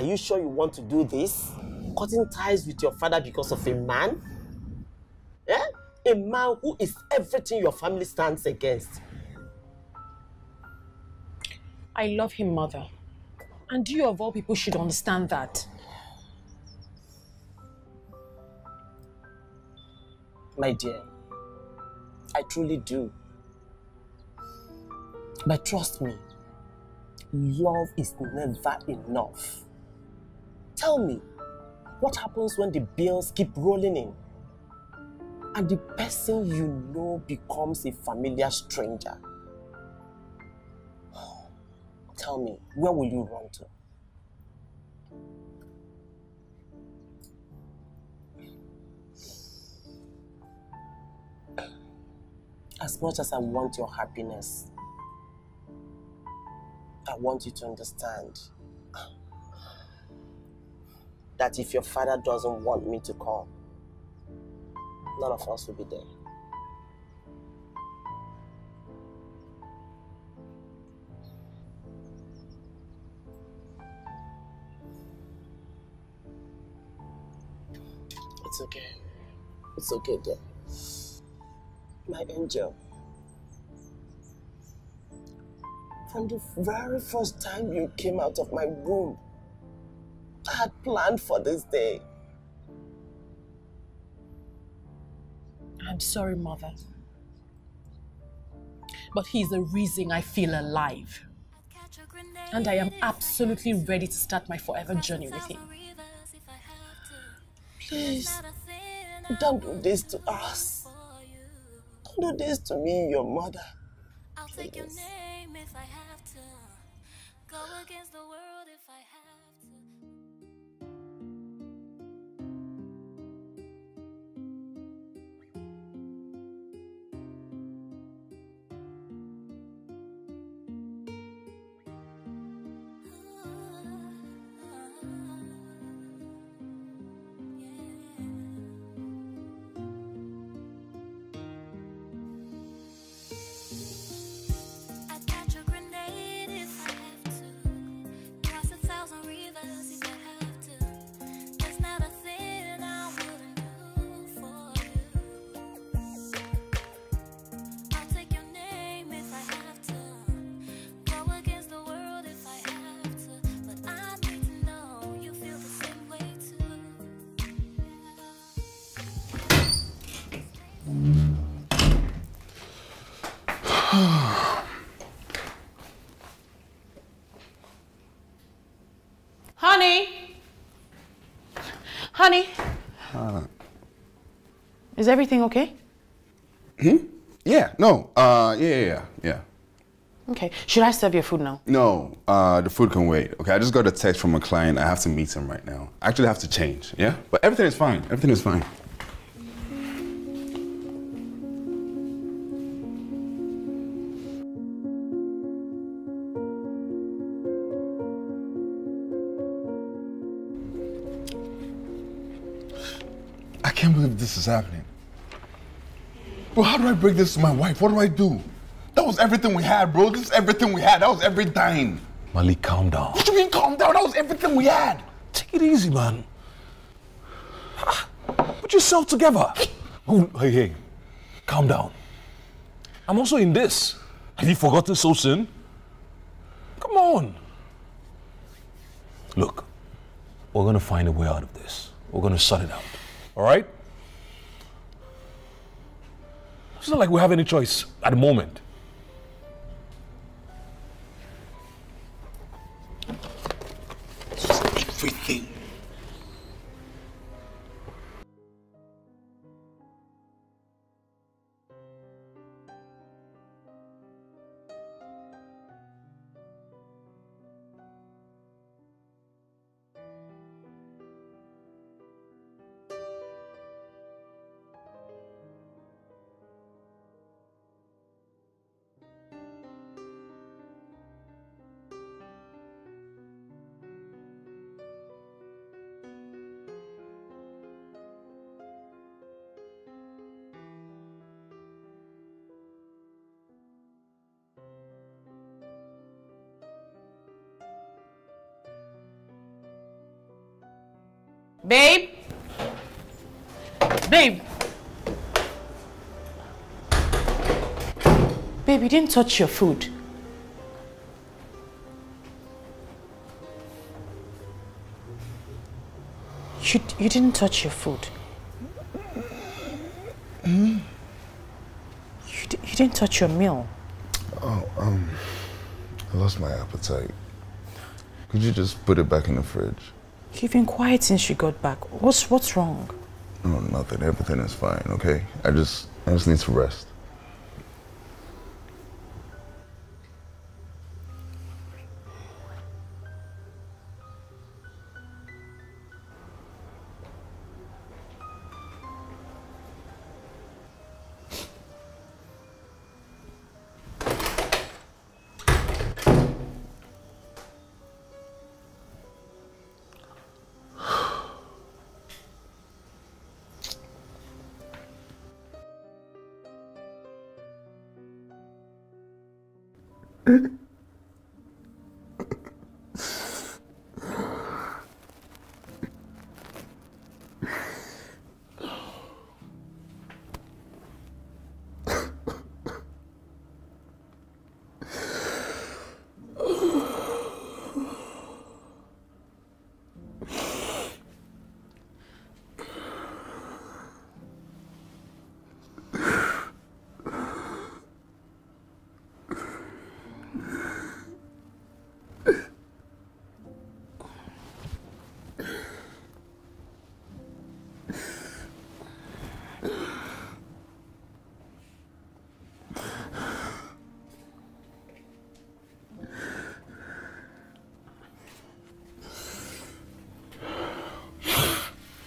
Are you sure you want to do this? Cutting ties with your father because of a man? Eh? A man who is everything your family stands against. I love him, mother. And you of all people should understand that. My dear, I truly do. But trust me, love is never enough. Tell me, what happens when the bills keep rolling in? And the person you know becomes a familiar stranger? Tell me, where will you run to? As much as I want your happiness, I want you to understand that if your father doesn't want me to come, none of us will be there. It's okay. It's okay, dear. My angel. From the very first time you came out of my womb, I had planned for this day. I'm sorry, mother. But he's the reason I feel alive. And I am absolutely ready to start my forever journey with him. Please, don't do this to us. Don't do this to me, your mother. Please. Honey! Is everything okay? Hmm? Yeah, no, uh, yeah, yeah, yeah, yeah. Okay. Should I serve your food now? No, uh, the food can wait. Okay, I just got a text from a client. I have to meet him right now. I actually have to change. Yeah, but everything is fine. Everything is fine. Is happening. Bro, how do I break this to my wife? What do I do? That was everything we had, bro. This is everything we had. That was every dime. Malik, calm down. What do you mean calm down? That was everything we had. Take it easy, man. Put yourself together. Oh, hey, hey, calm down. I'm also in this. Have you forgotten so soon? Come on. Look, we're gonna find a way out of this. We're gonna sort it out. All right? It's not like we have any choice at the moment. Babe? Babe? Babe, you didn't touch your food. You, you didn't touch your food. You, you didn't touch your meal. Oh, um, I lost my appetite. Could you just put it back in the fridge? You've been quiet since you got back. What's what's wrong? No, nothing. Everything is fine. Okay. I just, I just need to rest.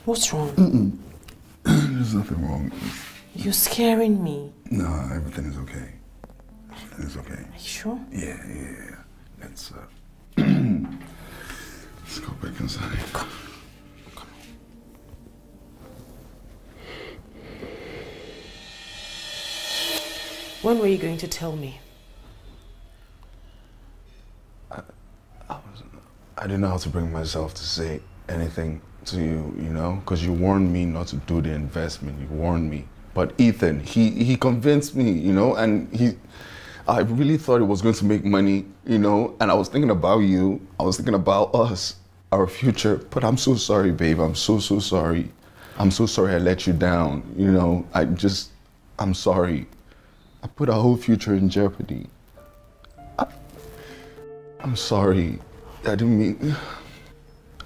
What's wrong? There's nothing wrong. You're scaring me. No, everything is okay. Everything is okay. Are you sure? Yeah, yeah, yeah. Let's, uh, let's go back inside. Come. When were you going to tell me? I, I, wasn't, I didn't know how to bring myself to say anything to you, you know, because you warned me not to do the investment. You warned me. But Ethan, he, he convinced me, you know, and he, I really thought it was going to make money, you know, and I was thinking about you. I was thinking about us, our future. But I'm so sorry, babe. I'm so, so sorry. I'm so sorry I let you down, you know. I just, I'm sorry. I put our whole future in jeopardy. I, I'm sorry. I didn't mean.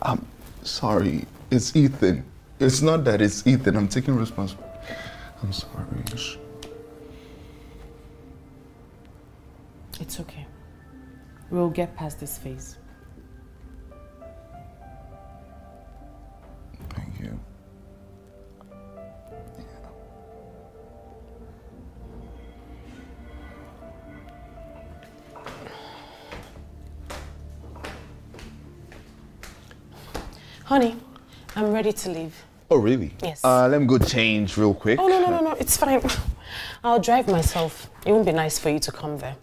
I'm sorry. It's Ethan. It's not that it's Ethan. I'm taking responsibility. I'm sorry. It's okay. We'll get past this phase. Thank you. Honey, I'm ready to leave. Oh, really? Yes. Uh, let me go change real quick. Oh, no, no, no, no, it's fine. I'll drive myself. It won't be nice for you to come there.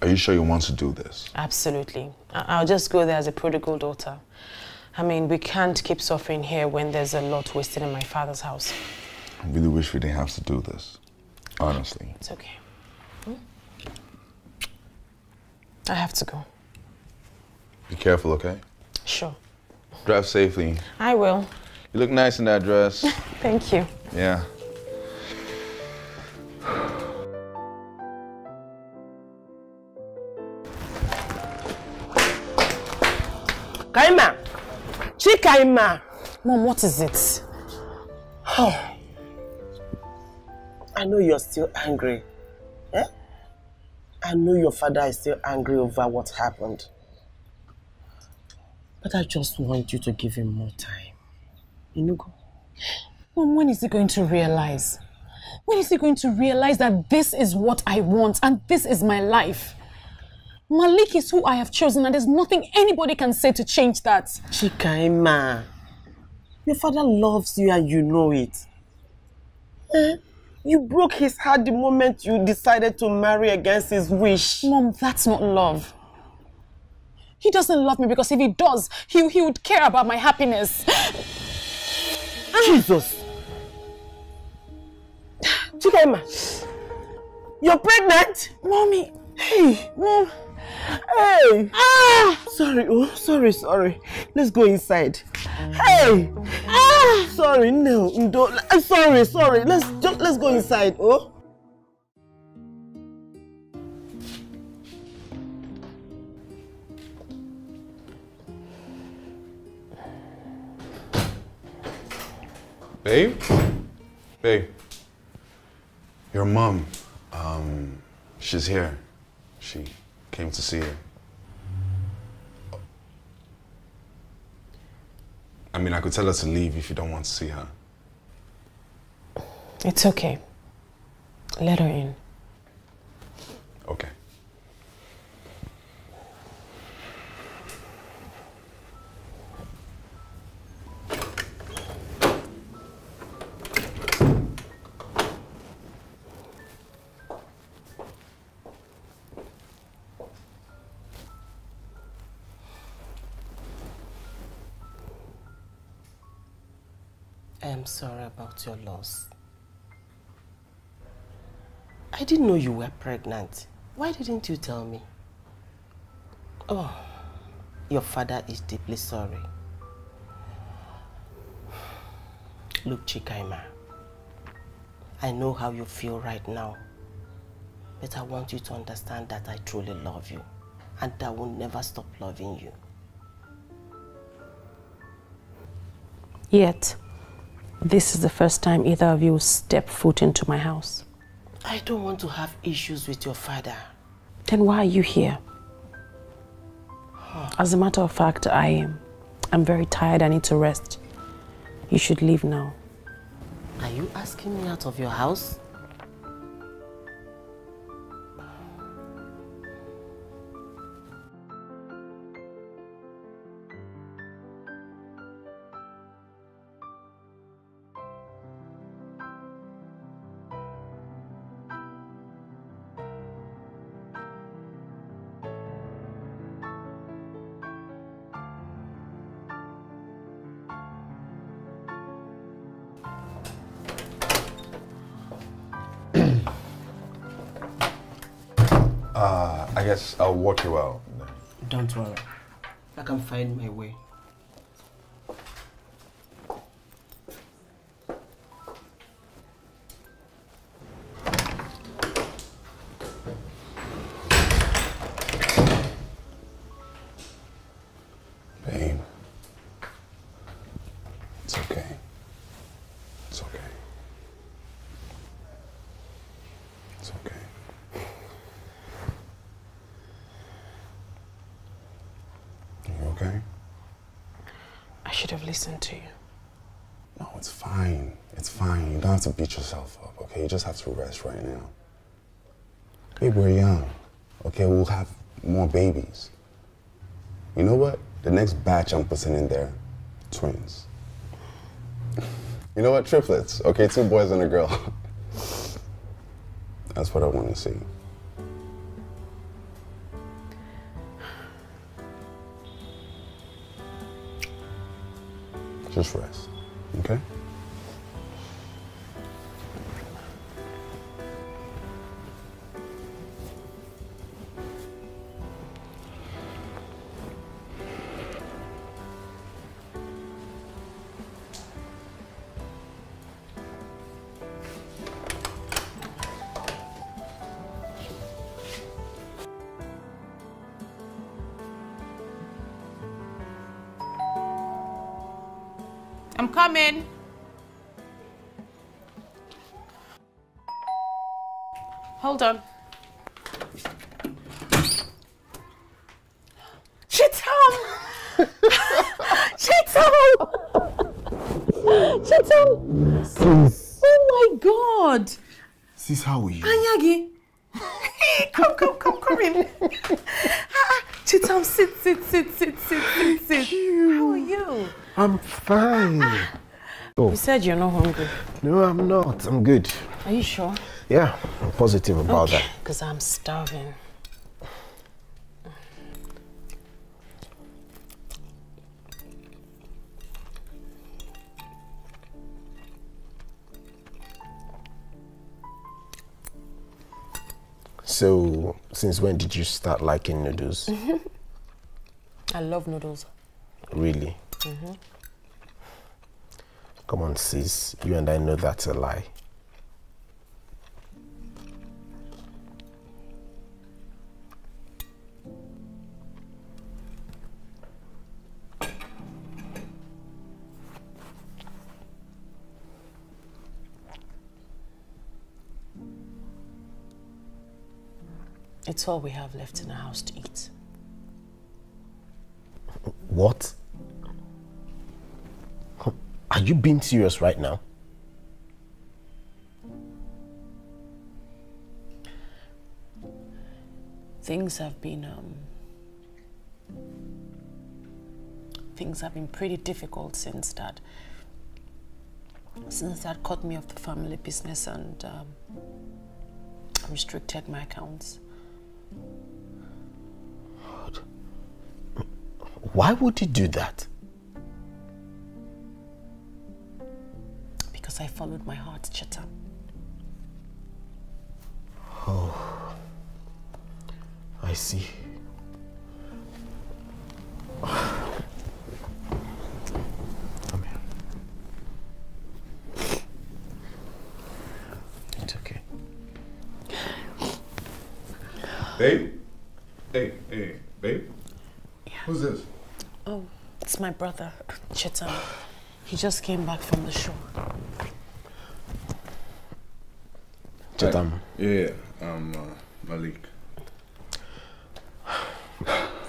Are you sure you want to do this? Absolutely. I- I'll just go there as a prodigal daughter. I mean, we can't keep suffering here when there's a lot wasted in my father's house. I really wish we didn't have to do this. Honestly. It's okay. Hmm? I have to go. Be careful, okay? Sure. Drive safely. I will. You look nice in that dress. Thank you. yeah. Kaima! Chikaima! Mom, what is it? I know you're still angry. Eh? I know your father is still angry over what happened. But I just want you to give him more time. Inugo. Mom, when is he going to realize? When is he going to realize that this is what I want and this is my life? Malik is who I have chosen and there's nothing anybody can say to change that. Chikaima, your father loves you and you know it. Eh? You broke his heart the moment you decided to marry against his wish. Mom, that's not love. He doesn't love me because if he does, he, he would care about my happiness. Jesus! Chikaima, you're pregnant? Mommy. Hey, mom. Hey! Ah! Sorry, oh, sorry, sorry. Let's go inside. Hey! Ah! Sorry, no, no. I'm sorry, sorry. Let's just let's go inside, oh. Babe? Babe. Your mom, um, she's here. She came to see you. I mean, I could tell her to leave if you don't want to see her. It's okay. Let her in. Okay. I am sorry about your loss. I didn't know you were pregnant. Why didn't you tell me? Oh, your father is deeply sorry. Look, Chikaima, I know how you feel right now, but I want you to understand that I truly love you and I will never stop loving you. Yet, this is the first time either of you step foot into my house. I don't want to have issues with your father. Then why are you here? As a matter of fact, I am. I'm very tired. I need to rest. You should leave now. Are you asking me out of your house? Guess you out. Don't worry. I can find my way. Babe. It's okay. It's okay. It's okay. You okay? Listened to you. No, it's fine. It's fine. You don't have to beat yourself up, okay? You just have to rest right now. Babe, we're young. Okay, we'll have more babies. You know what? The next batch I'm putting in there, twins. You know what? Triplets. Okay, two boys and a girl. That's what I want to see. Just rest, okay? said you're not hungry. No, I'm not. I'm good. Are you sure? Yeah, I'm positive about okay, that. Because I'm starving. So, since when did you start liking noodles? I love noodles. Really? Mm -hmm. Come on, sis. You and I know that's a lie. It's all we have left in the house to eat. What? Are you being serious right now? Things have been um, things have been pretty difficult since that since that cut me off the family business and um, restricted my accounts. Why would you do that? Because I followed my heart, Cheta. Oh, I see. Come here. It's okay. Babe? Hey, hey, babe? Who's this? Oh, it's my brother, Cheta. He just came back from the shore. Chetam, Yeah, um, uh, Malik.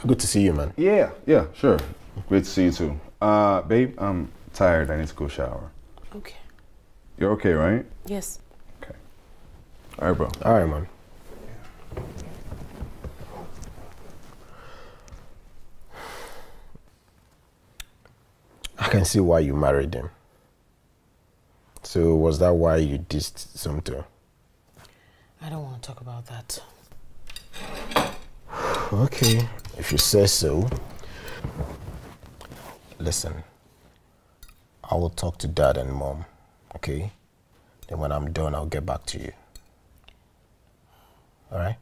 good to see you, man. Yeah, yeah, sure. Great to see you too. Uh, babe, I'm tired. I need to go shower. Okay. You're okay, right? Yes. Okay. All right, bro. All right, man. I can see why you married him. So, was that why you dissed Sumto? I don't want to talk about that. Okay, if you say so. Listen, I will talk to dad and mom, okay? Then when I'm done, I'll get back to you. All right?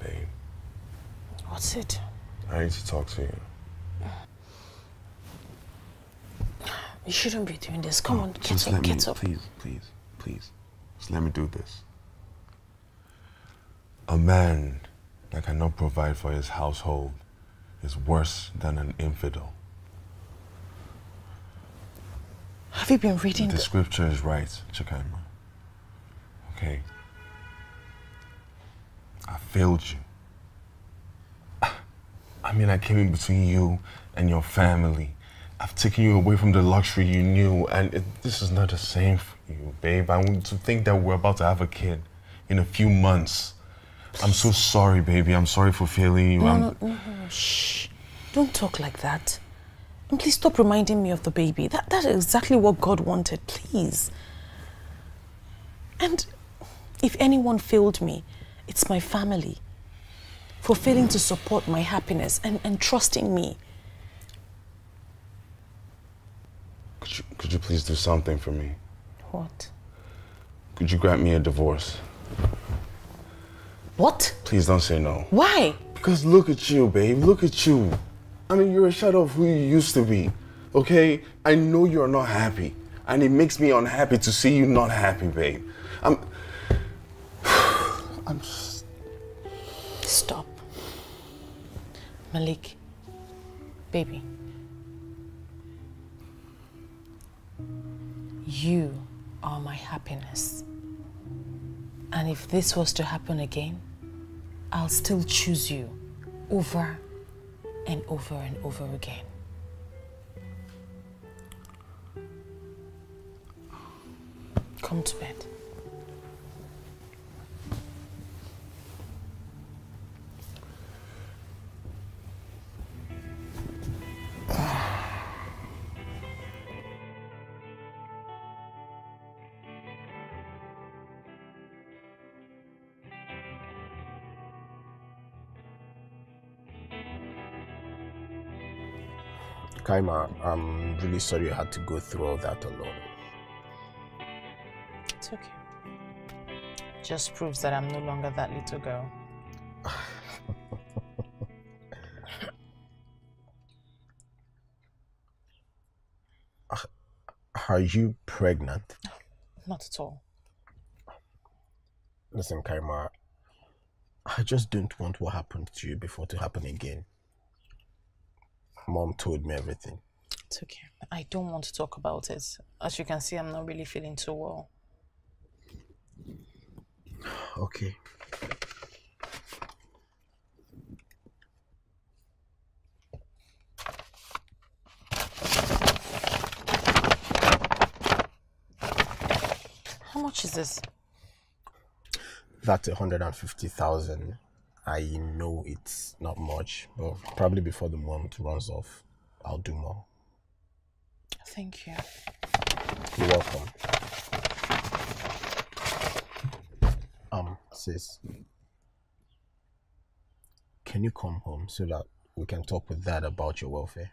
Babe, What's it? I need to talk to you. You shouldn't be doing this. Come on, get Just up, let get me, up. please, please, please. Just let me do this. A man that cannot provide for his household is worse than an infidel. Have you been reading The the... scripture is right, Chikaima. Okay. I failed you. I mean, I came in between you and your family. I've taken you away from the luxury you knew, and it, this is not the same for you, babe. I want to think that we're about to have a kid in a few months. I'm so sorry, baby. I'm sorry for failing you. No, I'm, no, no, no, shh. Don't talk like that. And please stop reminding me of the baby. That, that is exactly what God wanted, please. And if anyone failed me, it's my family for failing to support my happiness and, and trusting me. Could you, could you please do something for me? What? Could you grant me a divorce? What? Please don't say no. Why? Because look at you, babe. Look at you. I mean, you're a shadow of who you used to be. Okay? I know you're not happy. And it makes me unhappy to see you not happy, babe. I'm. I'm just. Stop. Malik, baby, you are my happiness. And if this was to happen again, I'll still choose you over and over and over again. Come to bed. Kaima, I'm really sorry you had to go through all that alone. It's okay. Just proves that I'm no longer that little girl. Are you pregnant? Not at all. Listen, Kaima, I just don't want what happened to you before to happen again. Mom told me everything. It's okay. I don't want to talk about it. As you can see, I'm not really feeling too well. Okay. How much is this? That's 150,000. I know it's not much, but probably before the month runs off, I'll do more. Thank you. You're welcome. Um, sis, can you come home so that we can talk with dad about your welfare?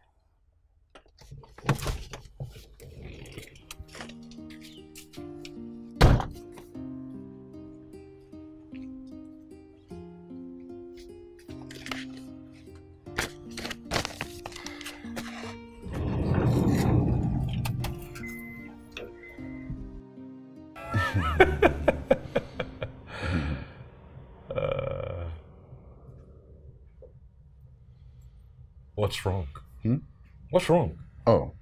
What's wrong? Oh,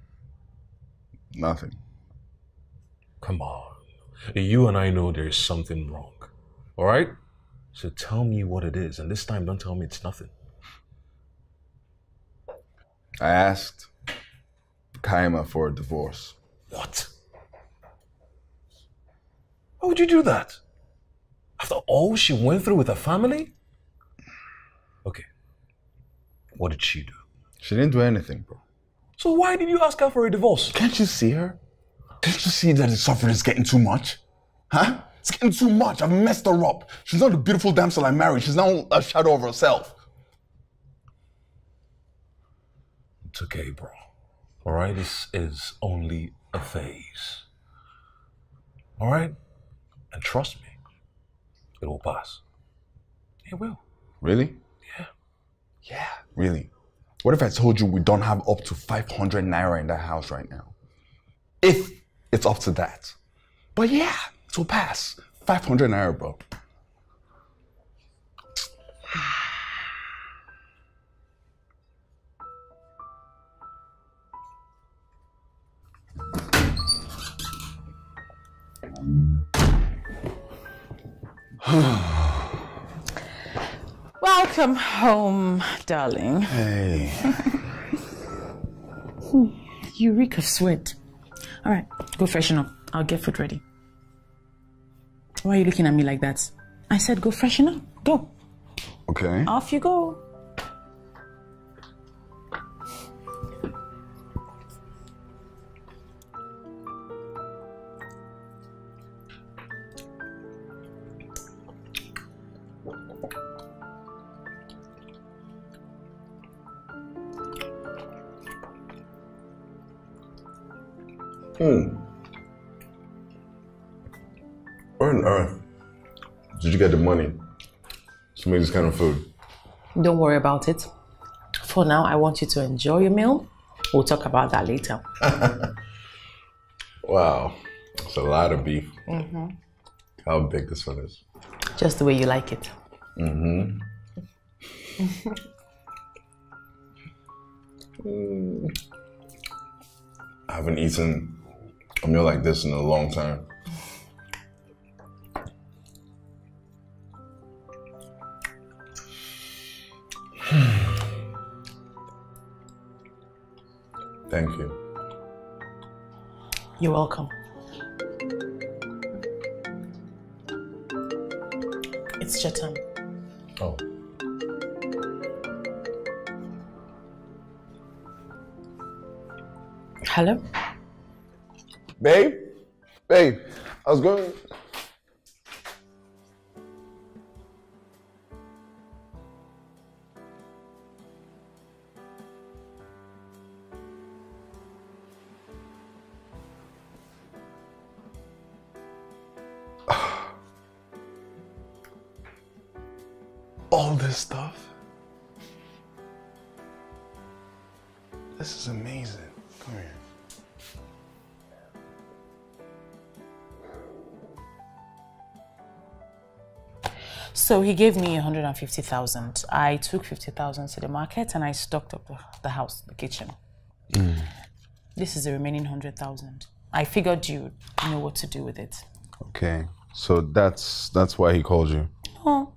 nothing. Come on. You and I know there's something wrong. All right? So tell me what it is. And this time, don't tell me it's nothing. I asked Kaima for a divorce. What? Why would you do that? After all she went through with her family? Okay. What did she do? She didn't do anything, bro. So why did you ask her for a divorce? Can't you see her? Can't you see that the suffering is getting too much? Huh? It's getting too much. I've messed her up. She's not the beautiful damsel I married. She's now a shadow of herself. It's okay, bro. All right? This is only a phase. All right? And trust me, it will pass. It will. Really? Yeah. Yeah. Really? What if I told you we don't have up to 500 naira in that house right now? If it's up to that. But yeah, it will pass. 500 naira, bro. Welcome home, darling. Hey. You reek of sweat. All right, go freshen up. I'll get food ready. Why are you looking at me like that? I said go freshen up. Go. Okay. Off you go. This kind of food? Don't worry about it. For now, I want you to enjoy your meal. We'll talk about that later. Wow. It's a lot of beef. How big this one is. Just the way you like it. Mm-hmm. I haven't eaten a meal like this in a long time. Thank you. You're welcome. It's Chatham. Oh. Hello? Babe? Babe, I was going So he gave me 150,000. I took 50,000 to the market and I stocked up the, house, the kitchen. Mm. This is the remaining 100,000. I figured you know what to do with it. Okay, so that's that's why he called you. Oh,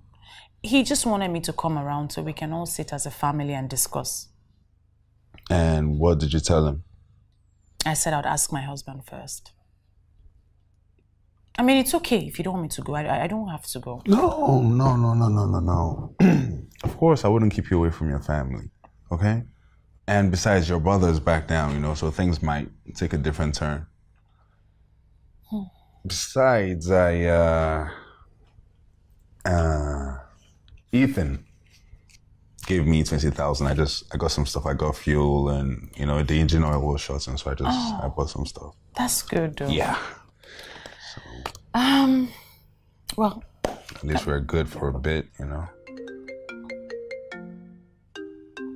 he just wanted me to come around so we can all sit as a family and discuss. And what did you tell him? I said I'd ask my husband first. I mean, it's okay if you don't want me to go. I, I- I don't have to go. No, no, no, no, no, no, no. of course, I wouldn't keep you away from your family, okay? And besides, your brother's back down, you know, so things might take a different turn. Besides, I, uh, uh, Ethan gave me 20,000. I just, I got some stuff. I got fuel and, you know, the engine oil was short, and so I just, I bought some stuff. That's good, though. Yeah. Um, well, At least we're good for a bit, you know?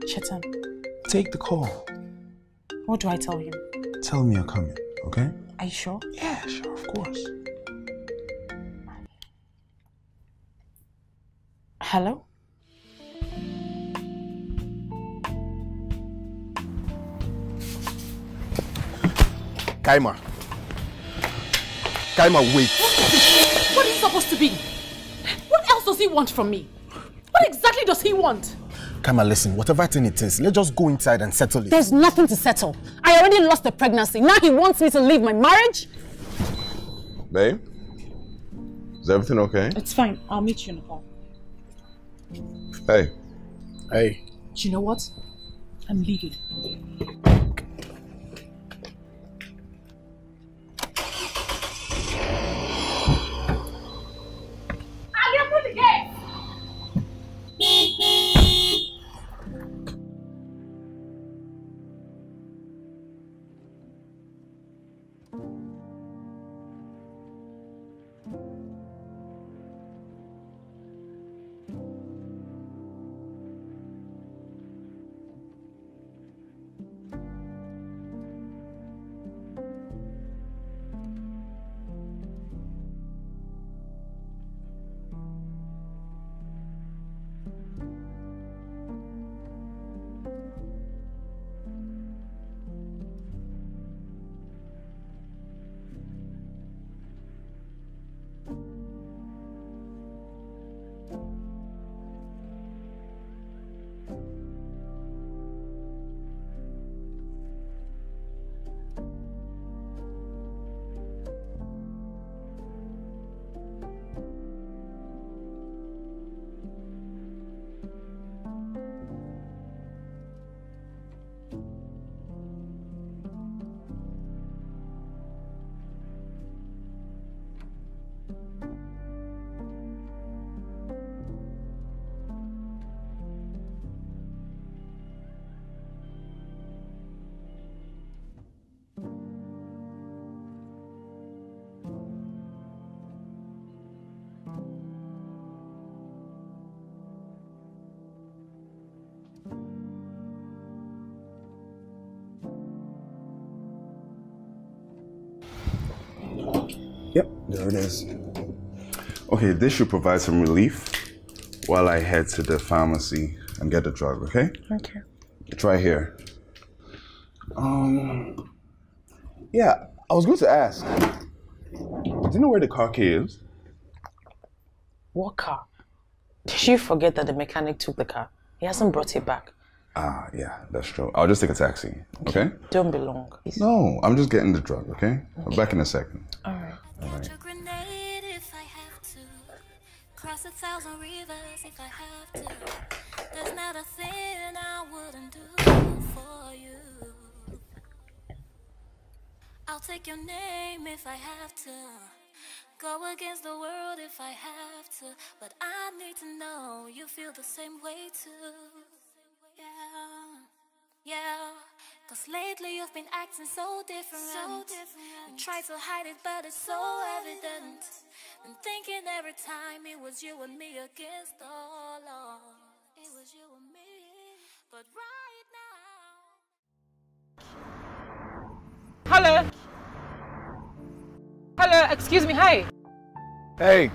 Chetan, Take the call. what do I tell him? Tell me you're coming, okay? Are you sure? Yeah, sure, of course. Hello? Kaima. Kaima, wait. What is it supposed to be? What else does he want from me? What exactly does he want? Kaima, listen, whatever thing it is, let's just go inside and settle it. There's nothing to settle. I already lost the pregnancy. Now he wants me to leave my marriage? Babe? Is everything okay? It's fine. I'll meet you in the car. Hey. Hey. Do you know what? I'm leaving. There it is. Okay, this should provide some relief while I head to the pharmacy and get the drug, okay? Okay. It's right here. Um, yeah, I was going to ask. Do you know where the car key is? What car? Did you forget that the mechanic took the car? He hasn't brought it back. Ah, yeah, that's true. I'll just take a taxi, okay? Don't be long. No, I'm just getting the drug, okay? I'll be back in a second. All right. Launch a thousand rivers if I have to. There's not a thing I wouldn't do for you. I'll take your name if I have to. Go against the world if I have to. But I need to know you feel the same way too. Yeah. Yeah, cause lately you've been acting so different. So different. You try to hide it, but it's so evident. And thinking every time it was you and me against all odds. It was you and me. But right now. Hello. Hello, excuse me. Hi. Hey.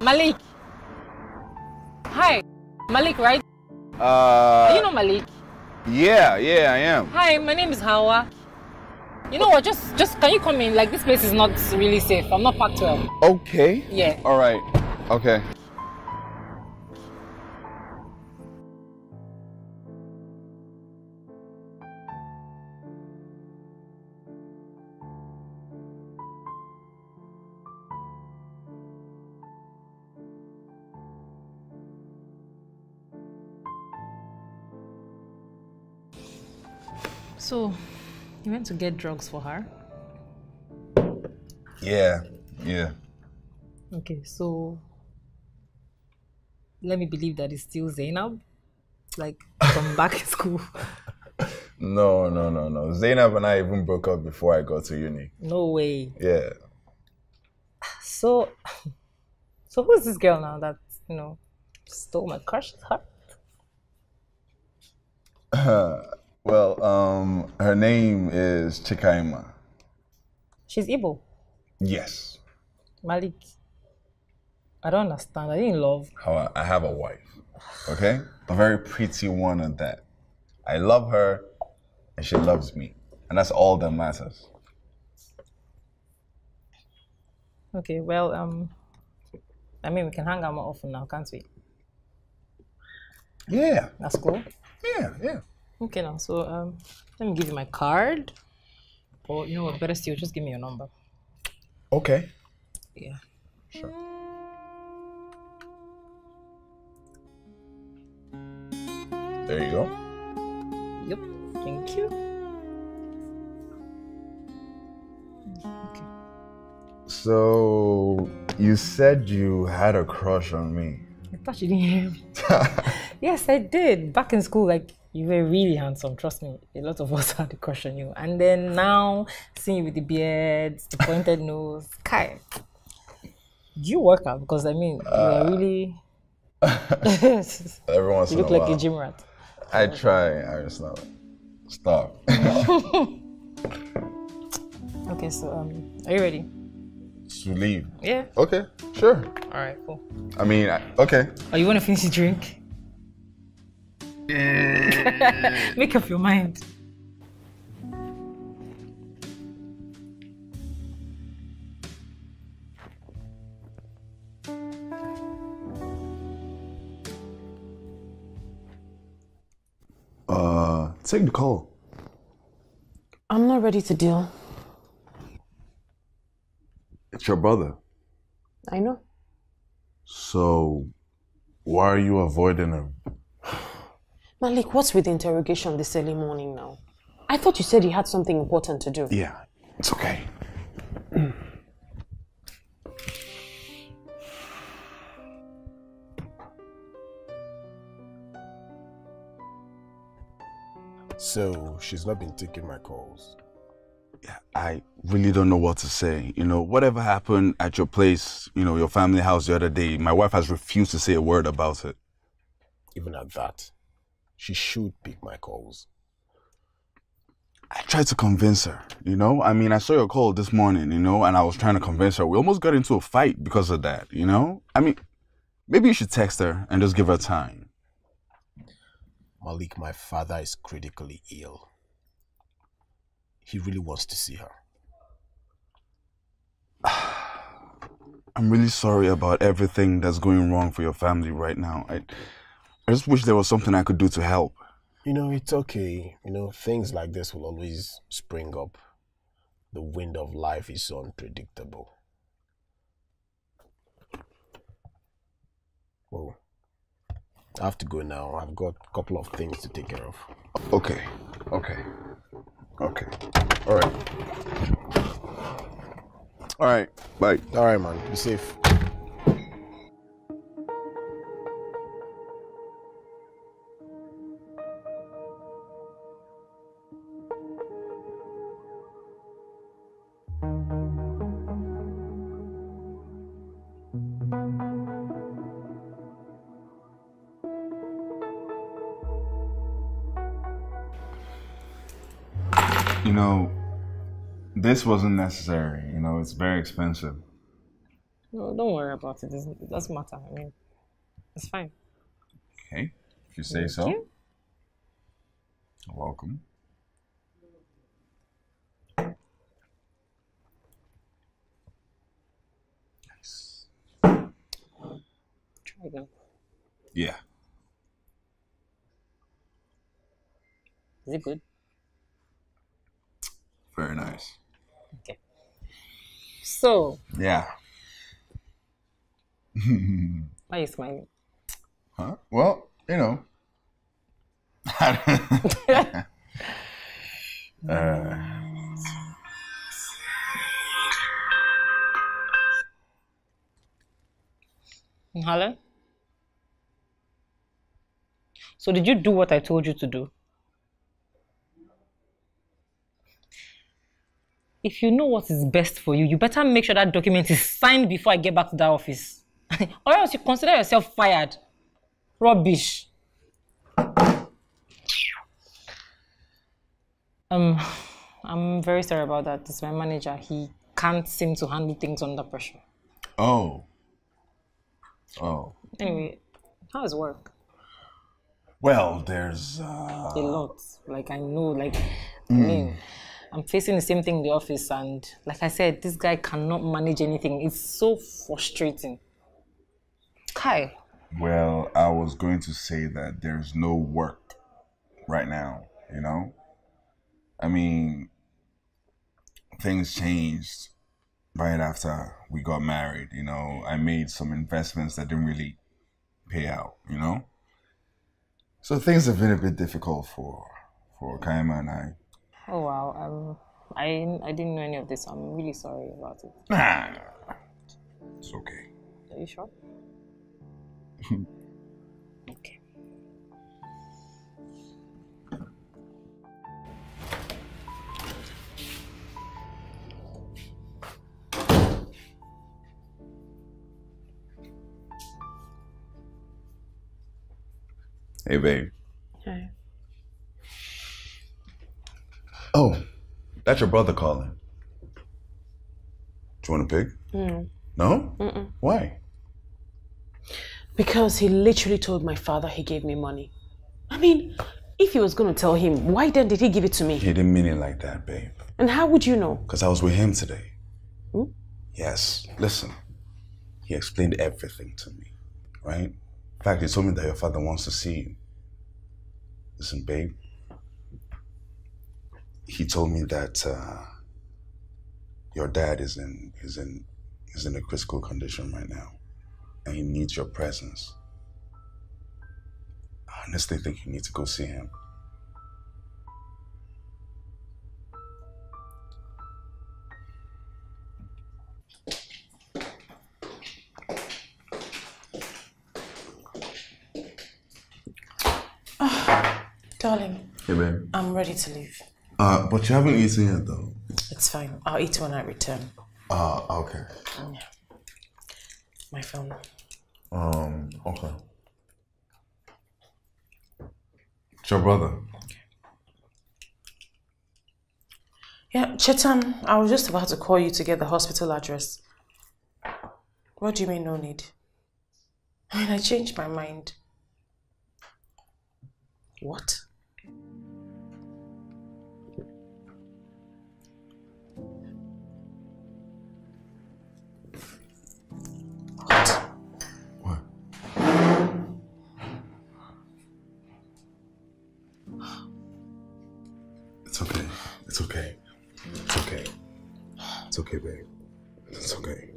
Malik. Hi. Malik, right? Uh. you know Malik? Yeah, yeah, I am. Hi, my name is Hawa. You know what? Just, just can you come in? Like this place is not really safe. I'm not packed well. Okay. Yeah. All right. Okay. So, you went to get drugs for her? Yeah. Yeah. Okay, so let me believe that it's still Zainab, like from back in school. No, no, no, no. Zainab and I even broke up before I got to uni. No way. Yeah. So, so who's this girl now that you know stole my crush's heart? well, um, her name is Chikaima. She's Igbo. Yes. Malik. I don't understand. You in love? How I, I have a wife. Okay? A very pretty one at that. I love her and she loves me. And that's all that matters. Okay, well, um, I mean, we can hang out more often now, can't we? Yeah. That's cool. Yeah, yeah. Okay, now, so um, let me give you my card. Or you know what? Better still, just give me your number. Okay. Yeah. Sure. There you go. Yep. Thank you. Okay. So you said you had a crush on me. I thought you didn't hear me. yes, I did. Back in school, like you were really handsome. Trust me, a lot of us had a crush on you. And then now, seeing you with the beards, the pointed nose, Kai, do you work out? Because I mean, you are really. Every once you in look a like while. a gym rat. I try. I just not. Stop. Okay, so um, are you ready? to leave. Yeah. Okay. Sure. All right. Cool. I mean, I, okay. Oh, you want to finish the drink? Make up your mind. Uh, take the call. I'm not ready to deal. It's your brother. I know. So, why are you avoiding him? Malik, what's with the interrogation this early morning now? I thought you said you had something important to do. Yeah, it's okay. So she's not been taking my calls. Yeah, I really don't know what to say. You know, whatever happened at your place, you know, your family house the other day, my wife has refused to say a word about it. Even at that, she should pick my calls. I tried to convince her, you know? I mean, I saw your call this morning, you know, and I was trying to convince her. We almost got into a fight because of that, you know? I mean, maybe you should text her and just give her time. Malik, my father is critically ill. He really wants to see her. I'm really sorry about everything that's going wrong for your family right now. I, I just wish there was something I could do to help. You know, it's okay. You know, things like this will always spring up. The wind of life is so unpredictable. Well, I have to go now. I've got a couple of things to take care of. Okay. Okay. Okay. All right. All right. Bye. All right, man. Be safe. This wasn't necessary. You know, it's very expensive. No, don't worry about it. It's- It doesn't matter. I mean, it's fine. Okay. If you say Thank so. you. You're welcome. Nice. Try again. Yeah. Is it good? Very nice. So, Yeah. why are you smiling? huh? Well, you know. uh, Hello? So, did you do what I told you to do? If you know what is best for you, you better make sure that document is signed before I get back to that office. or else you consider yourself fired. Rubbish. Um, I'm very sorry about that. It's my manager. He can't seem to handle things under pressure. oh. Oh. Anyway, how's work? Well, there's. Uh, a lot. Like I know, like I mean, I'm facing the same thing in the office, and like I said, this guy cannot manage anything. It's so frustrating. Kai, Well, I was going to say that there's no work right now, you know? I mean, things changed right after we got married, you know? I made some investments that didn't really pay out, you know? So things have been a bit difficult for for Kaima and I. oh wow, um, I I didn't know any of this. I'm really sorry about it. Nah, it's okay. Are you sure? okay. Hey, babe. Oh, that's your brother calling. Do you want a pig? Mm. No? Why? Because he literally told my father he gave me money. I mean, if he was going to tell him, why then did he give it to me? He didn't mean it like that, babe. And how would you know? Because I was with him today. Hmm? Yes. Listen, he explained everything to me, right? In fact, he told me that your father wants to see you. Listen, babe. He told me that uh, your dad is in is in is in a critical condition right now, and he needs your presence. I honestly think you need to go see him. Darling, Hey, babe. I'm ready to leave. Uh, but you haven't eaten yet, though. It's fine. I'll eat when I return. Ah, okay. My phone. Um, okay. It's your brother. Yeah, Chetam, I was just about to call you to get the hospital address. What do you mean, no need? I mean, I changed my mind. What? It's okay. It's okay, babe. It's okay. Fine. It's okay.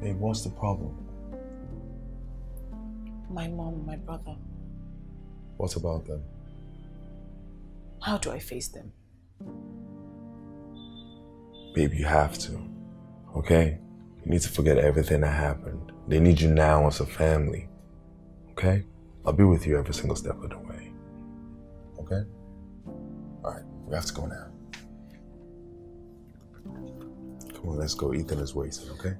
Babe, what's the problem? My mom, my brother. What about them? How do I face them? Babe, you have to. Okay? You need to forget everything that happened. They need you now as a family. Okay? I'll be with you every single step of the way. Okay? Alright, we have to go now. Come on, let's go. Ethan is waiting, okay?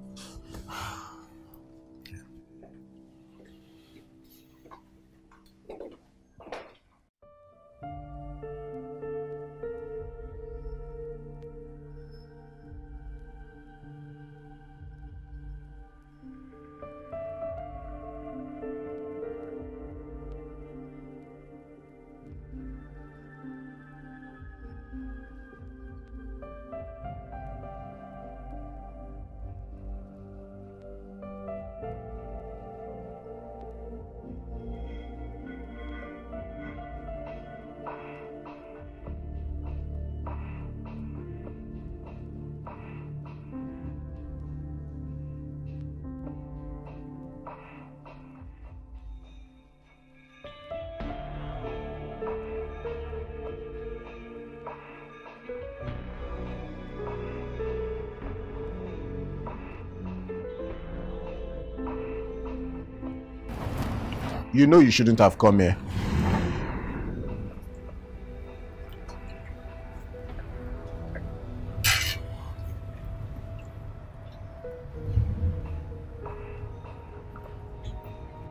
You know you shouldn't have come here.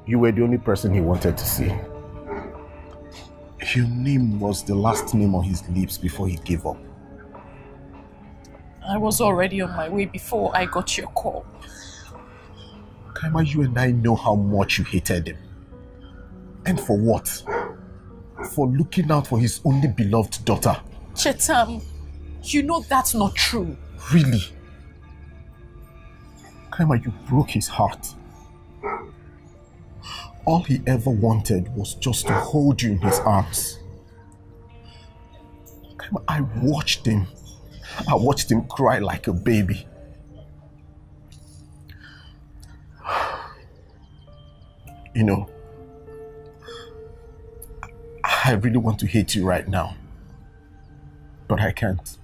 You were the only person he wanted to see. Your name was the last name on his lips before he gave up. I was already on my way before I got your call. Kaima, you and I know how much you hated him. And for what? For looking out for his only beloved daughter. Chetam, you know that's not true. Really? Kaima, you broke his heart. All he ever wanted was just to hold you in his arms. Kaima, I watched him. I watched him cry like a baby. You know, I really want to hate you right now, but I can't.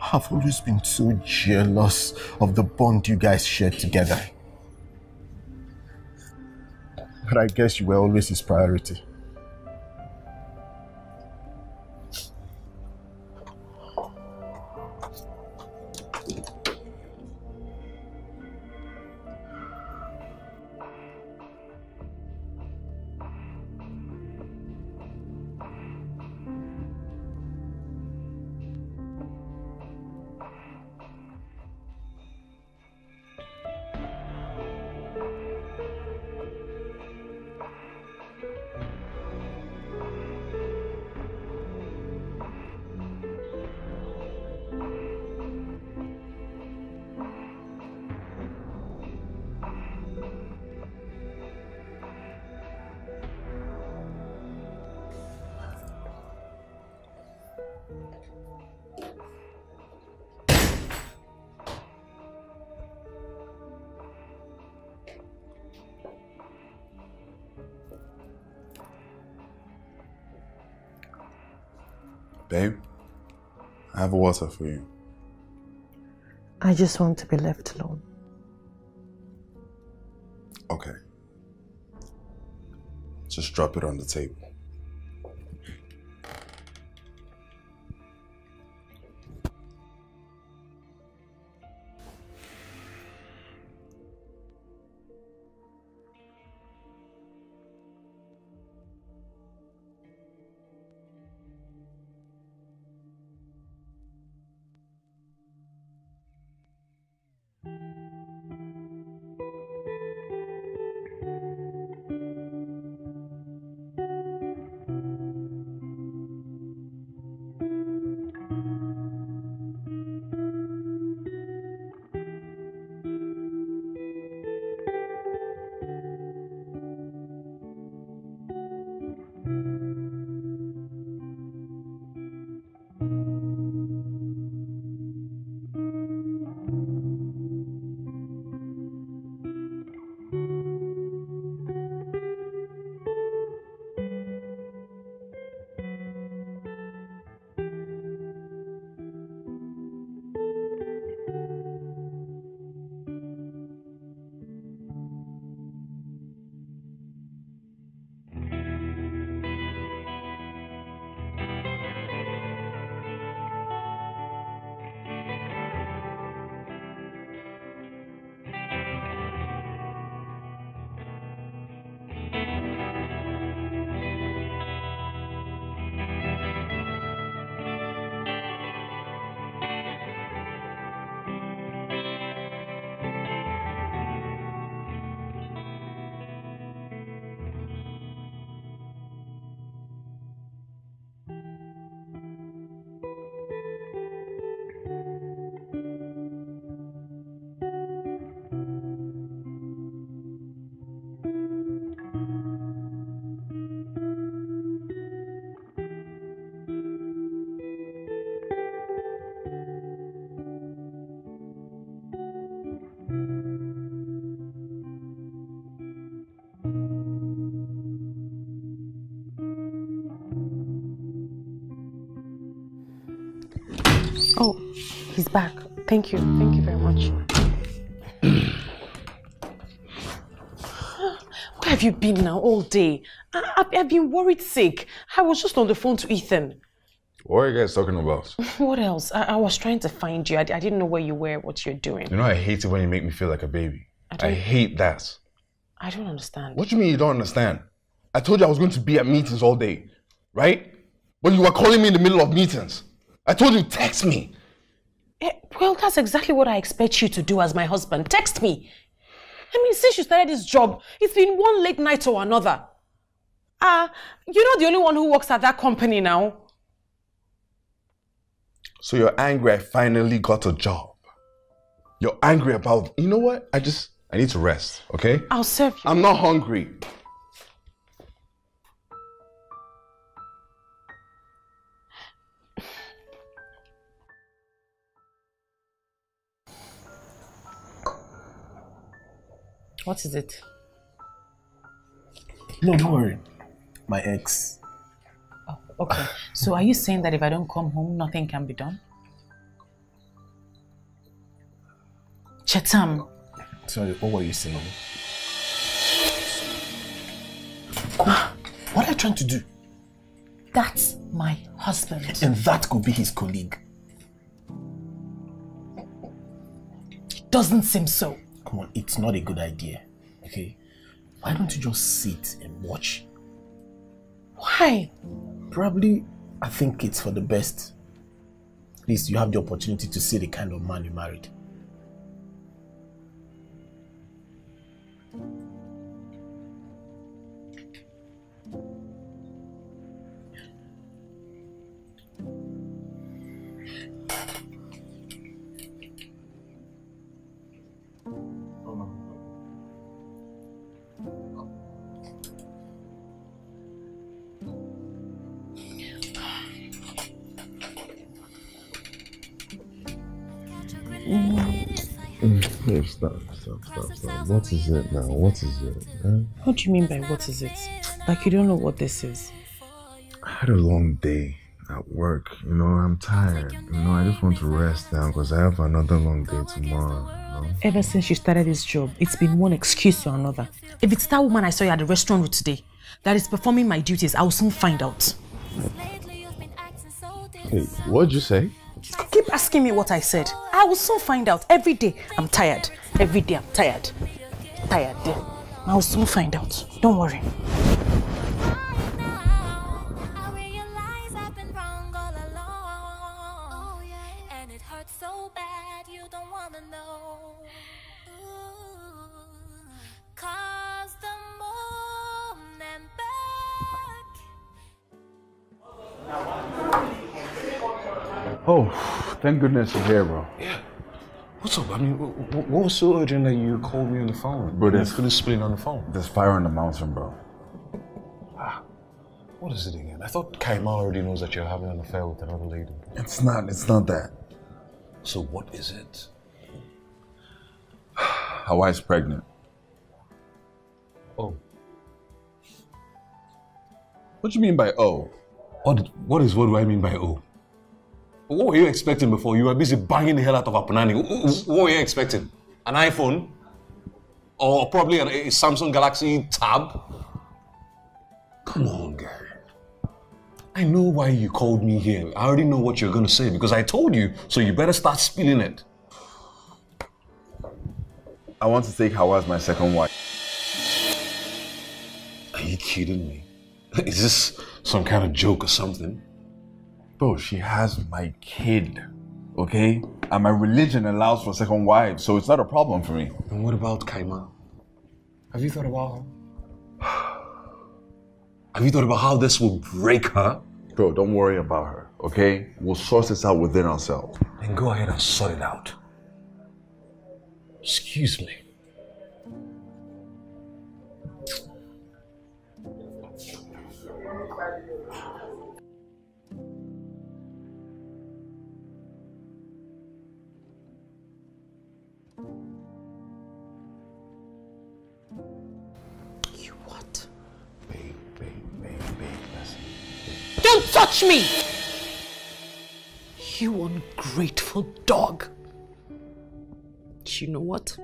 I've always been so jealous of the bond you guys shared together. But I guess you were always his priority. Babe, I have water for you. I just want to be left alone. Okay. Just drop it on the table. Oh, he's back. Thank you. Thank you very much. Where have you been now all day? I, I've, I've been worried sick. I was just on the phone to Ethan. What are you guys talking about? What else? I, I was trying to find you. I, I didn't know where you were, what you're doing. You know, I hate it when you make me feel like a baby. I, don't- hate that. I don't understand. What do you mean you don't understand? I told you I was going to be at meetings all day, right? But you were calling me in the middle of meetings. I told you text me. Eh, well, that's exactly what I expect you to do as my husband. Text me. I mean, since you started this job, it's been one late night or another. Ah, you're not the only one who works at that company now. So you're angry I finally got a job. You're angry about, you know what? I just, I need to rest, okay? I'll serve you. I'm not hungry. What is it? No, don't worry. My ex. Oh, Okay. So are you saying that if I don't come home, nothing can be done? Chetam, Sorry, what were you saying? What are you trying to do? that's my husband. And that could be his colleague. It doesn't seem so. Come on, it's not a good idea. Okay? Why don't you just sit and watch? Why? Probably, I think it's for the best. At least you have the opportunity to see the kind of man you married. Stop, stop, stop, stop. What is it now? What is it? Huh? What do you mean by what is it? Like you don't know what this is. I had a long day at work. You know, I'm tired. You know, I just want to rest now because I have another long day tomorrow. You know? Ever since you started this job, it's been one excuse or another. If it's that woman I saw you at the restaurant with today that is performing my duties, I will soon find out. Hey, what'd you say? Keep asking me what I said. I will soon find out. Every day I'm tired. Every day I'm tired. Tired. I will soon find out. Don't worry. Oh, thank goodness you're here, bro. Yeah. What's up? I mean, wh- wh- what was so urgent that you called me on the phone? Bro, there's- couldn't split on the phone. There's fire on the mountain, bro. Ah, what is it again? I thought Kaima already knows that you're having an affair with another lady. It's not, it's not that. So what is it? Hawa's pregnant. Oh. What do you mean by oh? What, what is what do I mean by oh? What were you expecting before? You were busy banging the hell out of a Panani. Wh- wh- What were you expecting? An iPhone? Or probably a Samsung Galaxy Tab? Come on, guy. I know why you called me here. I already know what you're gonna say because I told you, so you better start spilling it. I want to take Hawa as my second wife. Are you kidding me? Is this some kind of joke or something? Bro, she has my kid. Okay? And my religion allows for second wives, so it's not a problem for me. And what about Kaima? Have you thought about her? Have you thought about how this will break her? Bro, don't worry about her, okay? We'll sort this out within ourselves. Then go ahead and sort it out. Excuse me. What? Babe, babe, babe, babe, listen. Don't touch me! You ungrateful dog. You know what?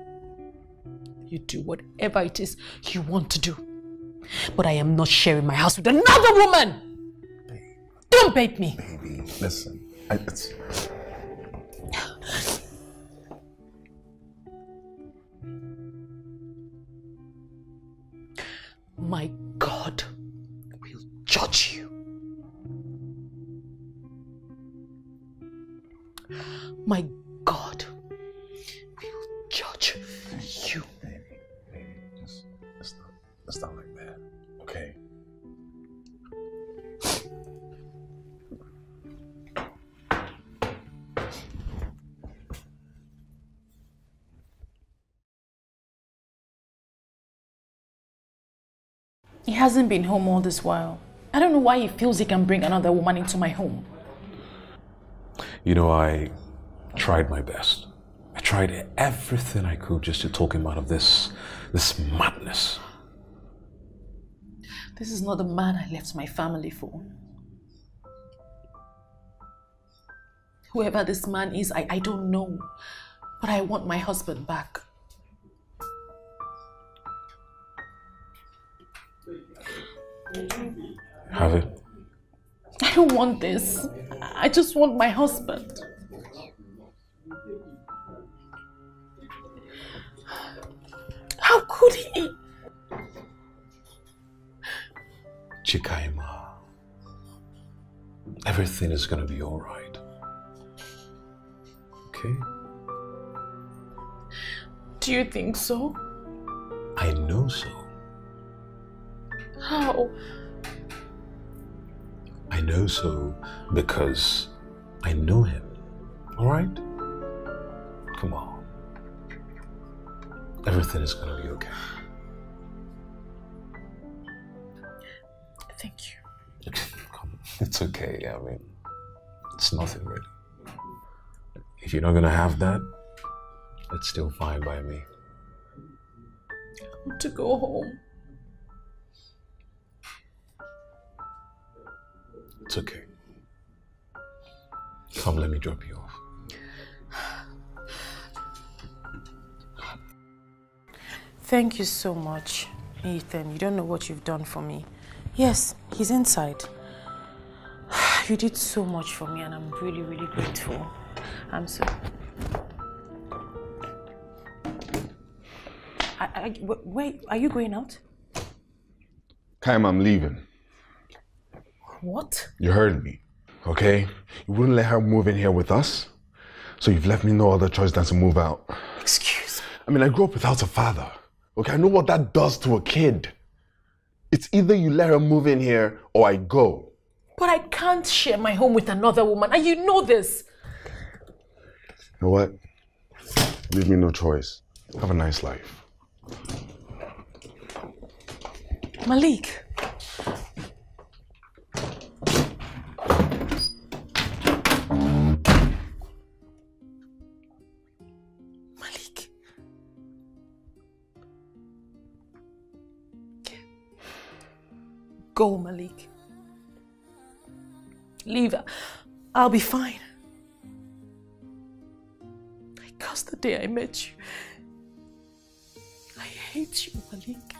You do whatever it is you want to do. But I am not sharing my house with another woman. Don't bait me. Baby, listen. I, it's, My God will judge you. My He hasn't been home all this while. I don't know why he feels he can bring another woman into my home. You know, I tried my best. I tried everything I could just to talk him out of this, this madness. This is not the man I left my family for. Whoever this man is, I, I don't know. But I want my husband back. Have it? I don't want this. I just want my husband. How could he? Chikaima. Everything is gonna be alright. Okay? Do you think so? I know so. How? I know so because I know him. Alright? Come on. Everything is gonna be okay. Thank you. Come, it's okay. I mean, it's nothing really. If you're not gonna have that, it's still fine by me. I want to go home. It's okay. Come, let me drop you off. Thank you so much, Ethan. You don't know what you've done for me. Yes, he's inside. You did so much for me, and I'm really, really grateful. I'm so. I, I, wait, are you going out? Kaim, I'm leaving. What? You heard me, okay? You wouldn't let her move in here with us, so you've left me no other choice than to move out. Excuse me. I mean, I grew up without a father, okay? I know what that does to a kid. It's either you let her move in here or I go. But I can't share my home with another woman, and you know this. You know what? Leave me no choice. Have a nice life. Malik. Malik. Go, Malik. Leave. I'll be fine. I cursed the day I met you. I hate you, Malik.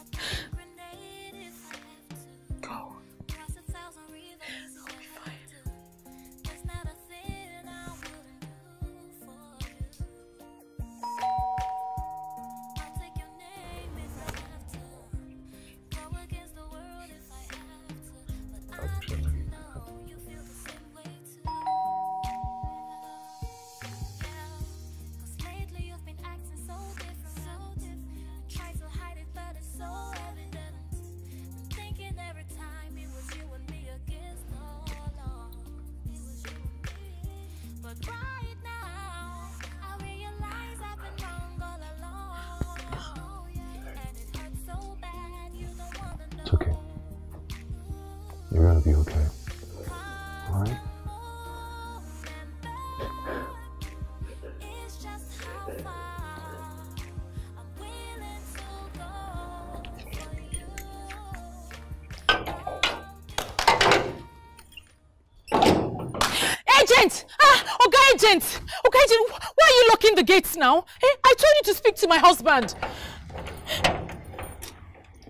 Why are you locking the gates now? Eh? I told you to speak to my husband.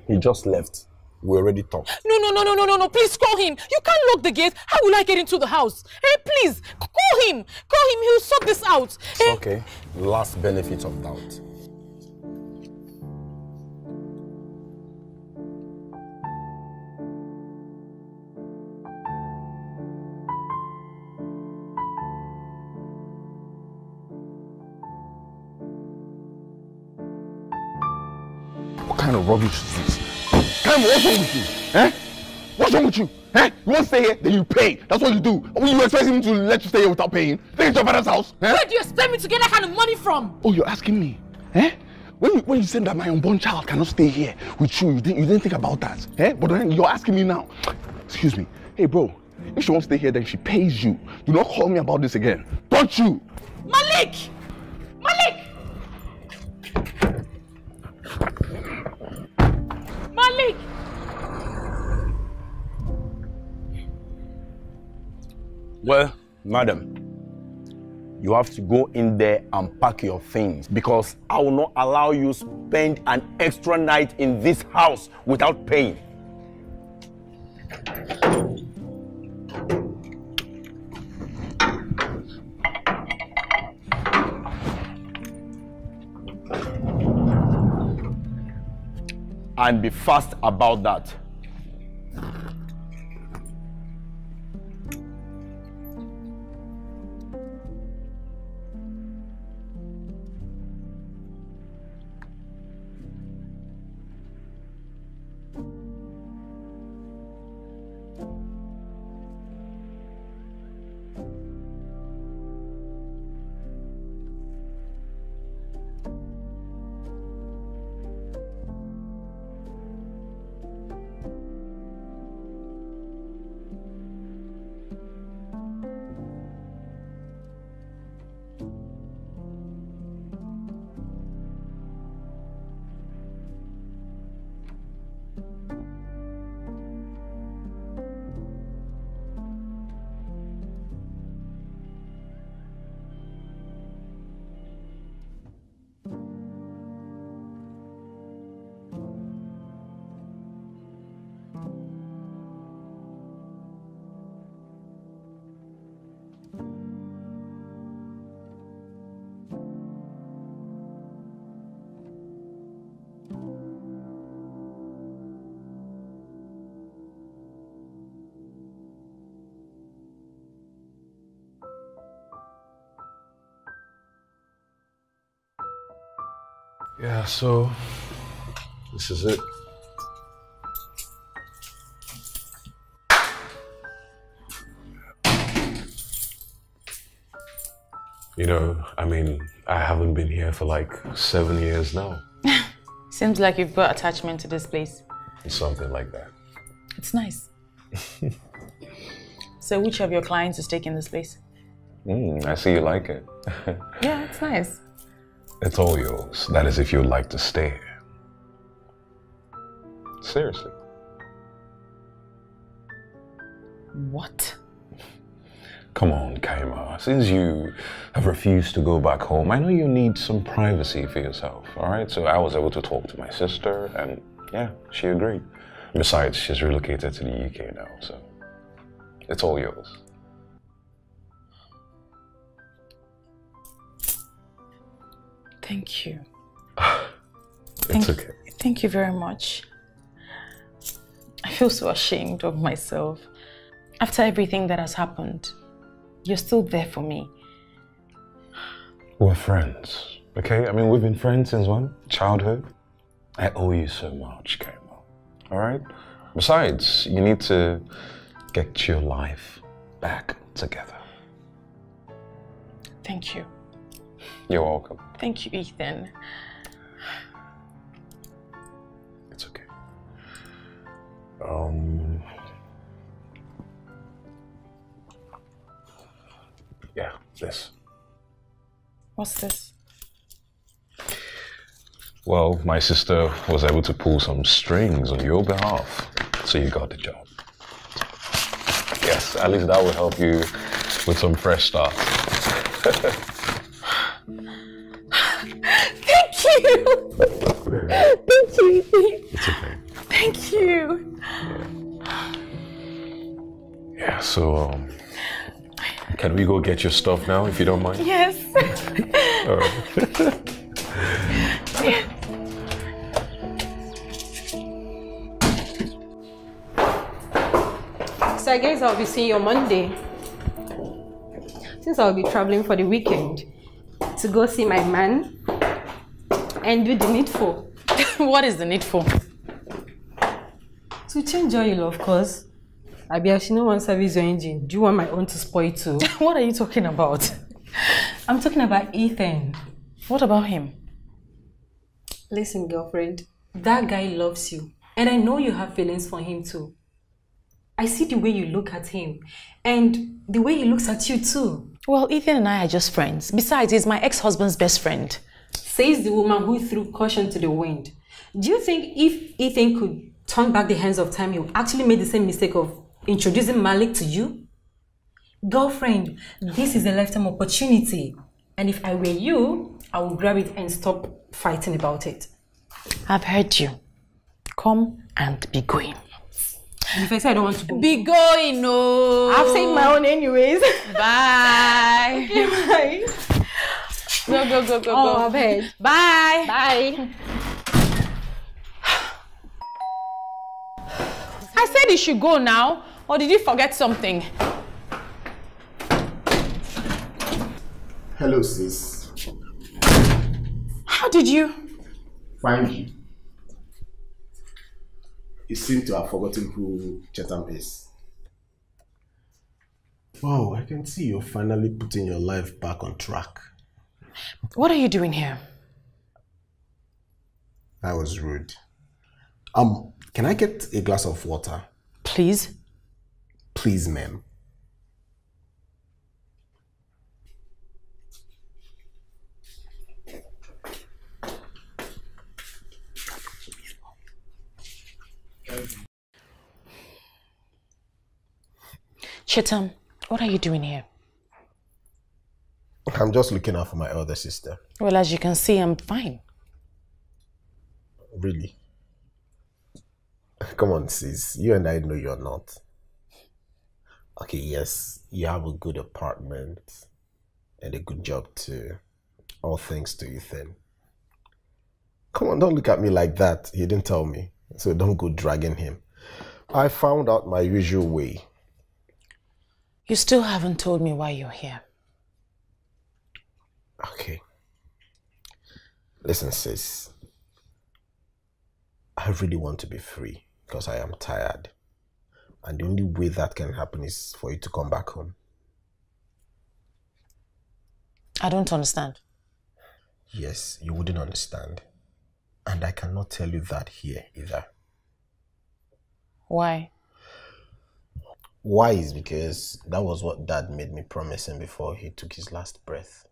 He just left. We already talked. No, no, no, no, no, no, no. Please call him. You can't lock the gate. How will I get into the house? Hey, please, call him. Call him. He'll sort this out. Eh? Okay. Last benefit of doubt. Rubbish is this? Come, what's wrong with you? Eh? What's wrong with you? Eh? You want to stay here, then you pay. That's what you do. Will you expect him to let you stay here without paying? Think it's your father's house. Eh? Where do you expect me to get that kind of money from? Oh, you're asking me? Eh? When you, when you said that my unborn child cannot stay here with you, you didn't, you didn't think about that. Eh? But then you're asking me now. Excuse me. Hey, bro. If she wants to stay here, then she pays you. Do not call me about this again. Don't you? Malik! Malik! Well, madam, you have to go in there and pack your things because I will not allow you spend an extra night in this house without paying. And be fast about that. Yeah, so this is it. You know, I mean, I haven't been here for like seven years now. Seems like you've got attachment to this place. Something like that. It's nice. so, which of your clients is taking this place? Mm, I see you like it. Yeah, it's nice. It's all yours. That is if you'd like to stay. Seriously. What? Come on, Kaima. Since you have refused to go back home, I know you need some privacy for yourself, all right? So I was able to talk to my sister, and yeah, she agreed. Besides, she's relocated to the UK now, so it's all yours. Thank you. It's Thank- okay. Thank you very much. I feel so ashamed of myself. After everything that has happened, you're still there for me. We're friends, okay? I mean, we've been friends since when? Childhood? I owe you so much, Kaima. All right? Besides, you need to get your life back together. Thank you. You're welcome. Thank you, Ethan. It's okay. Um. Yeah, this. What's this? Well, my sister was able to pull some strings on your behalf, so you got the job. Yes, at least that will help you with some fresh start. Thank you. Thank you. It's okay. Thank you. Yeah, so um, can we go get your stuff now if you don't mind? Yes. All right. So I guess I'll be seeing you on Monday. Since I'll be traveling for the weekend to go see my man and do the needful. what is the needful? To change oil, of course. Abi, I should no one service your engine. Do you want my own to spoil too? what are you talking about? I'm talking about Ethan. What about him? Listen, girlfriend, that guy loves you. And I know you have feelings for him too. I see the way you look at him and the way he looks at you too. Well, Ethan and I are just friends. Besides, he's my ex-husband's best friend. Says the woman who threw caution to the wind. Do you think if Ethan could turn back the hands of time, he would actually make the same mistake of introducing Malik to you? Girlfriend, this is a lifetime opportunity. And if I were you, I would grab it and stop fighting about it. I've heard you. Come and be going. And if I say I don't want to go, Be going, no. I've said my own anyways. Bye. Bye. Go, go, go, go, Oh, go. I've heard. Bye. Bye. I said you should go now. Or did you forget something? Hello, sis. How did you? Find you. You seem to have forgotten who Chetam is. Wow, I can see you're finally putting your life back on track. What are you doing here? That was rude. Um, can I get a glass of water? Please? Please, ma'am. Chetam, what are you doing here? I'm just looking out for my elder sister. Well, as you can see, I'm fine. Really? Come on, sis. You and I know you're not. Okay, yes, you have a good apartment and a good job too. All thanks to Ethan. Come on, don't look at me like that. He didn't tell me. So don't go dragging him. I found out my usual way. You still haven't told me why you're here. Okay. Listen, sis. I really want to be free because I am tired. And the only way that can happen is for you to come back home. I don't understand. Yes, you wouldn't understand. And I cannot tell you that here either. Why? Why is because that was what dad made me promise him before he took his last breath.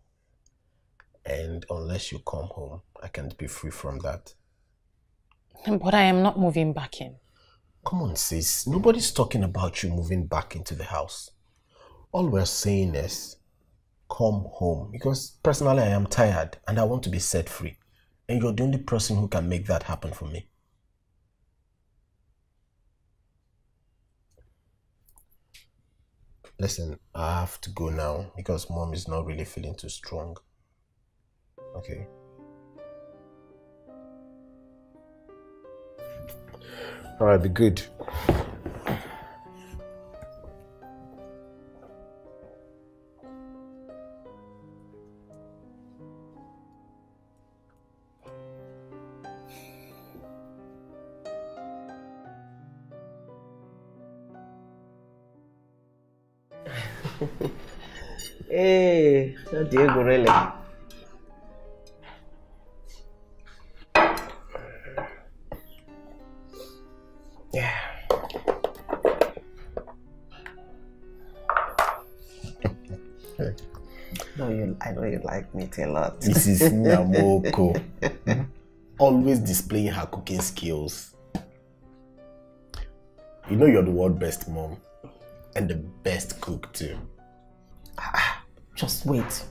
And unless you come home, I can't be free from that. But I am not moving back in. Come on, sis. Nobody's talking about you moving back into the house. All we're saying is come home because personally I am tired and I want to be set free. And you're the only person who can make that happen for me. Listen, I have to go now because mom is not really feeling too strong. Okay. All right, be good. No Diego, really. Yeah. No, you. I know you like meat a lot. Mrs. Nyamoko. Always displaying her cooking skills. You know you're the world best mom. And the best cook too. Just wait.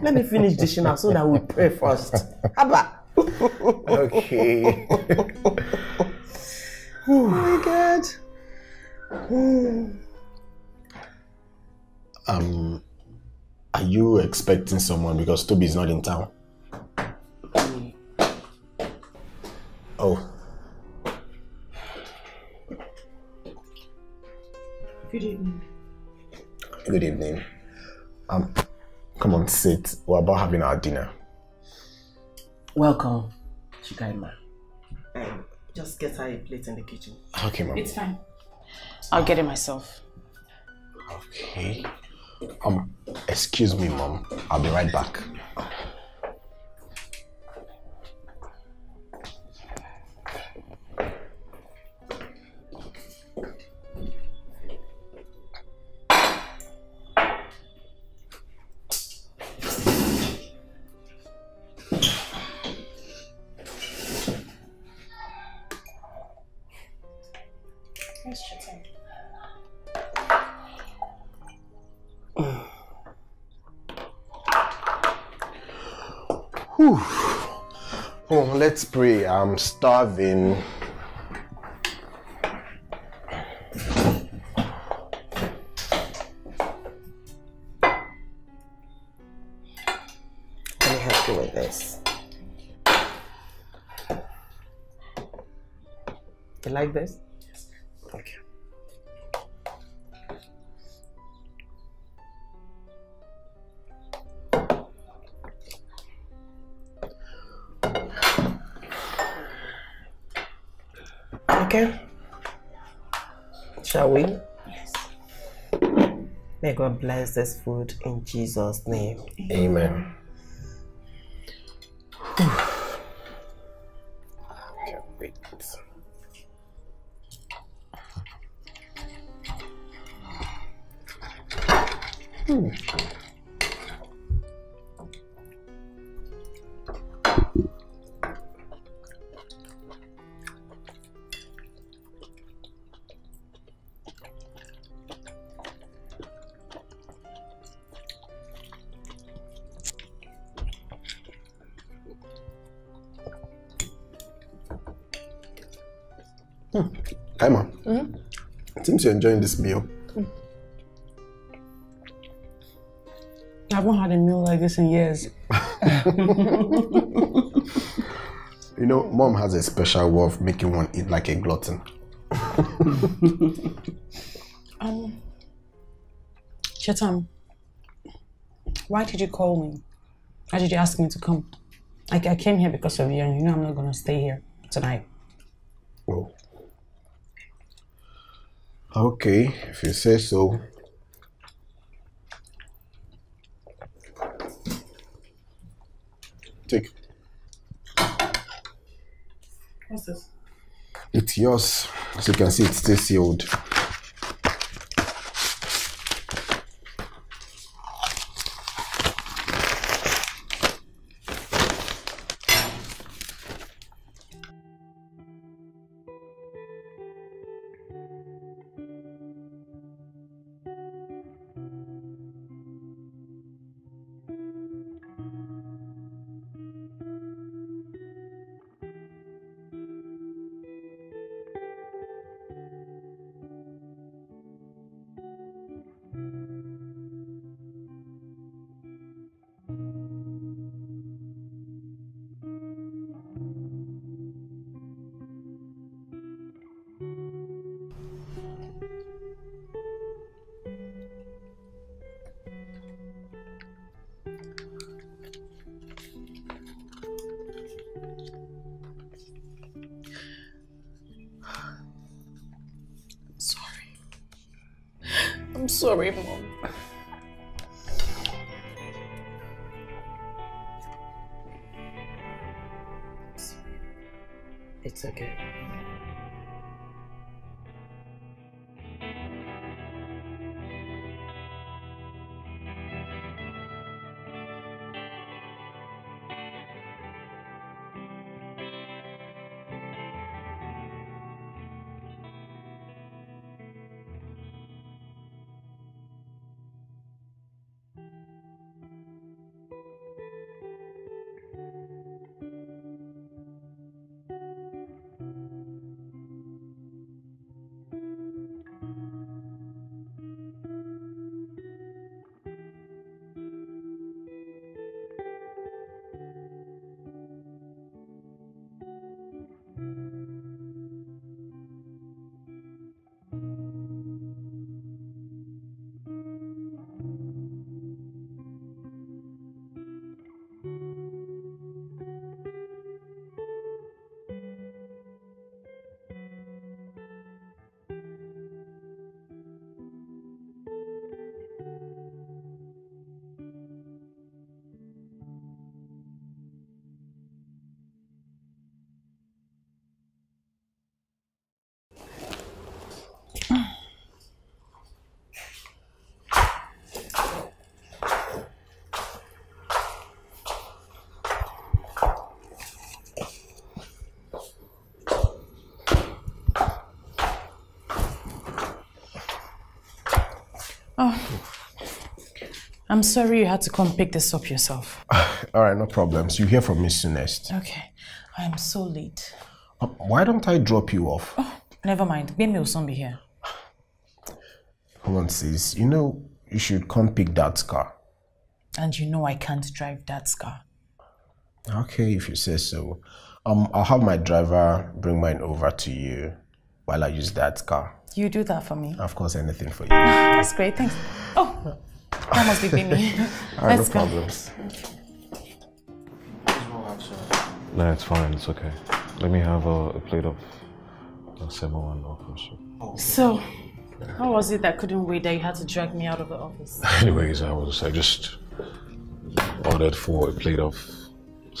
Let me finish dishing out so that we pray first. Abba. okay. Oh my God. Um, are you expecting someone because Toby is not in town? Oh, Good evening. good evening. Um, come on, sit. We're about having our dinner. Welcome, Chikaima. Um, just get her a plate in the kitchen. Okay, mom. It's fine. I'll get it myself. Okay. Um, excuse me, mom. I'll be right back. Let's pray. I'm starving. Let me help you with this. You like this? God bless this food in Jesus' name. Amen. Can't you're enjoying this meal. I haven't had a meal like this in years. You know, mom has a special way of making one eat like a glutton. Um, Chetam, why did you call me? Why did you ask me to come? I, I came here because of you, and you know I'm not going to stay here tonight. Oh. Okay, if you say so. Take. What's this? It's yours. As you can see, it's still sealed. Sorry, Mom. Oh. I'm sorry you had to come pick this up yourself. All right, no problems. You hear from me soonest. Okay. I am so late. Uh, Why don't I drop you off? Never mind. Bemi will soon be here. Hold on, sis. You know, you should come pick Dad's car. And you know I can't drive Dad's car. Okay, if you say so. Um, I'll have my driver bring mine over to you while I use that car. You do that for me. Of course, anything for you. That's great. Thanks. Oh, that must be Bimi. All right, no go. problems. No, it's fine. It's okay. Let me have a, a plate of uh, semo and okra soup. So, how was it that couldn't wait that you had to drag me out of the office? Anyways, I was I just ordered for a plate of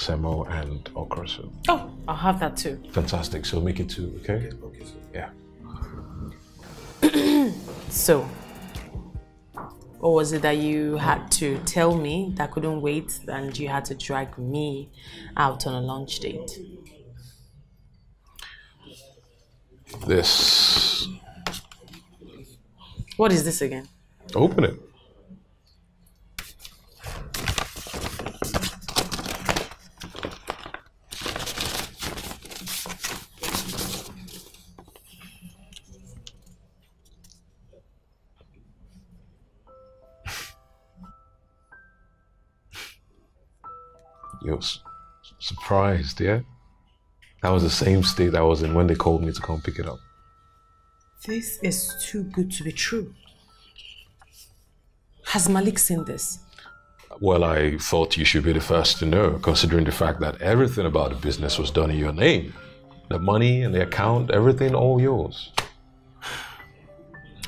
semo and okra soup. Oh, I'll have that too. Fantastic. So make it two, okay? Okay. Yeah. So, or was it that you had to tell me that couldn't wait and you had to drag me out on a lunch date? This. What is this again? Open it. You're s- surprised, yeah? That was the same state I was in when they called me to come pick it up. This is too good to be true. Has Malik seen this? Well, I thought you should be the first to know, considering the fact that everything about the business was done in your name. The money and the account, everything all yours.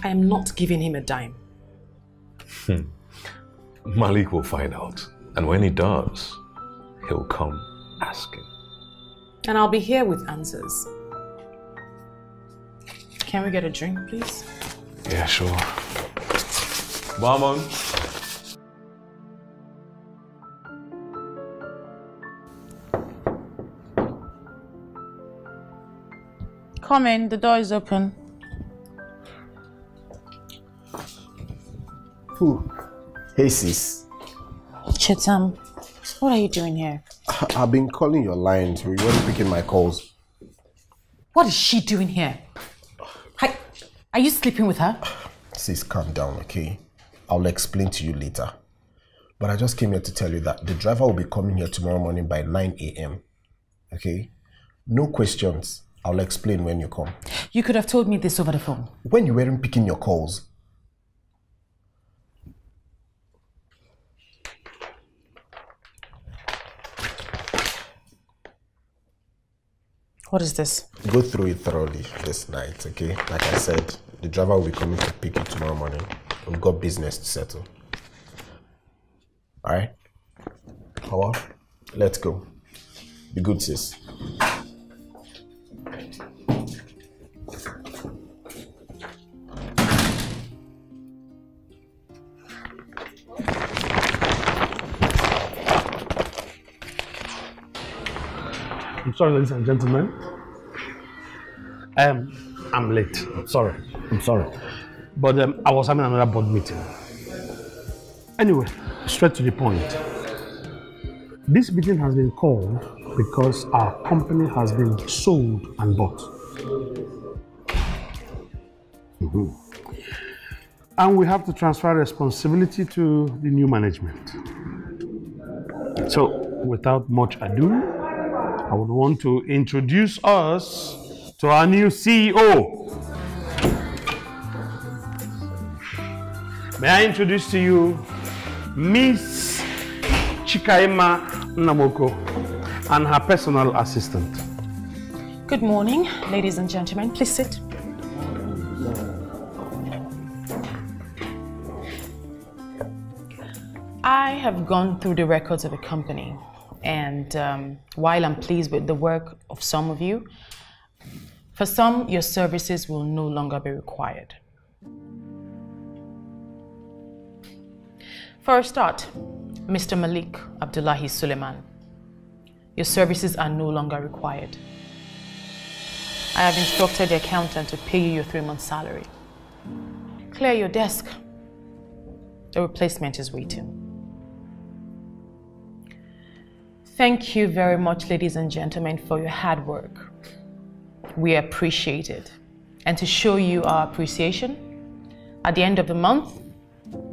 I am not giving him a dime. Hmm. Malik will find out. And when he does, he'll come asking. And I'll be here with answers. Can we get a drink, please? Yeah, sure. Barman. Come in, the door is open. Who? Hey, sis. Chetam, what are you doing here? I've been calling your lines. You weren't picking my calls. What is she doing here? Hi, are you sleeping with her? Sis, calm down, okay? I'll explain to you later. But I just came here to tell you that the driver will be coming here tomorrow morning by 9 a.m. Okay? No questions. I'll explain when you come. You could have told me this over the phone. When you weren't picking your calls. What is this? Go through it thoroughly this night, okay? Like I said, the driver will be coming to pick you tomorrow morning. We've got business to settle. Alright? Hawa, let's go. Be good, sis. Sorry, ladies and gentlemen. Um, I'm late. I'm sorry. I'm sorry. But um, I was having another board meeting. Anyway, straight to the point. This meeting has been called because our company has been sold and bought. Mhm. And we have to transfer responsibility to the new management. So, without much ado, I would want to introduce us to our new CEO. May I introduce to you Miss Chikaima Namoko and her personal assistant. Good morning, ladies and gentlemen. Please sit. I have gone through the records of the company, and um, while I'm pleased with the work of some of you, for some, your services will no longer be required. For a start, Mr. Malik Abdullahi Suleiman, your services are no longer required. I have instructed the accountant to pay you your three month salary. Clear your desk A replacement is waiting. Thank you very much, ladies and gentlemen, for your hard work. We appreciate it. And to show you our appreciation, at the end of the month,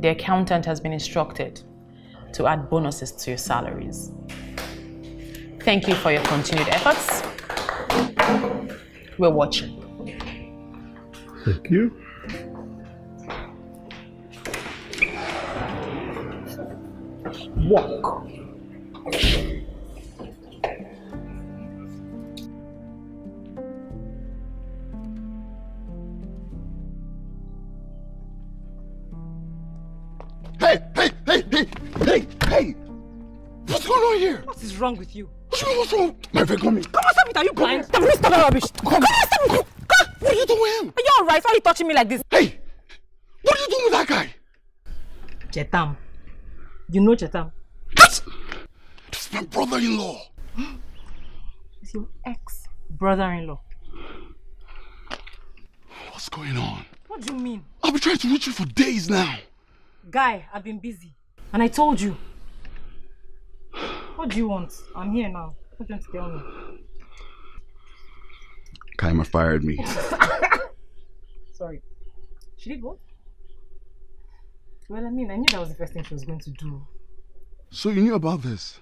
the accountant has been instructed to add bonuses to your salaries. Thank you for your continued efforts. We're watching. Thank you. Walk. On here? What is wrong with you? What's wrong? My friend, come here. Come on, stop it. Are you blind? Stop it. Stop that rubbish. Come on, stop it. Come. What are you doing? Are you alright? Why are you touching me like this? Hey! What are you doing with that guy? Chetam. You know Chetam? That's, that's my brother-in-law. It's your ex brother-in-law. What's going on? What do you mean? I've been trying to reach you for days now. Guy, I've been busy. And I told you. What do you want? I'm here now. What do you want to tell me? Kaima fired me. Sorry. She did what? Well, I mean, I knew that was the first thing she was going to do. So you knew about this?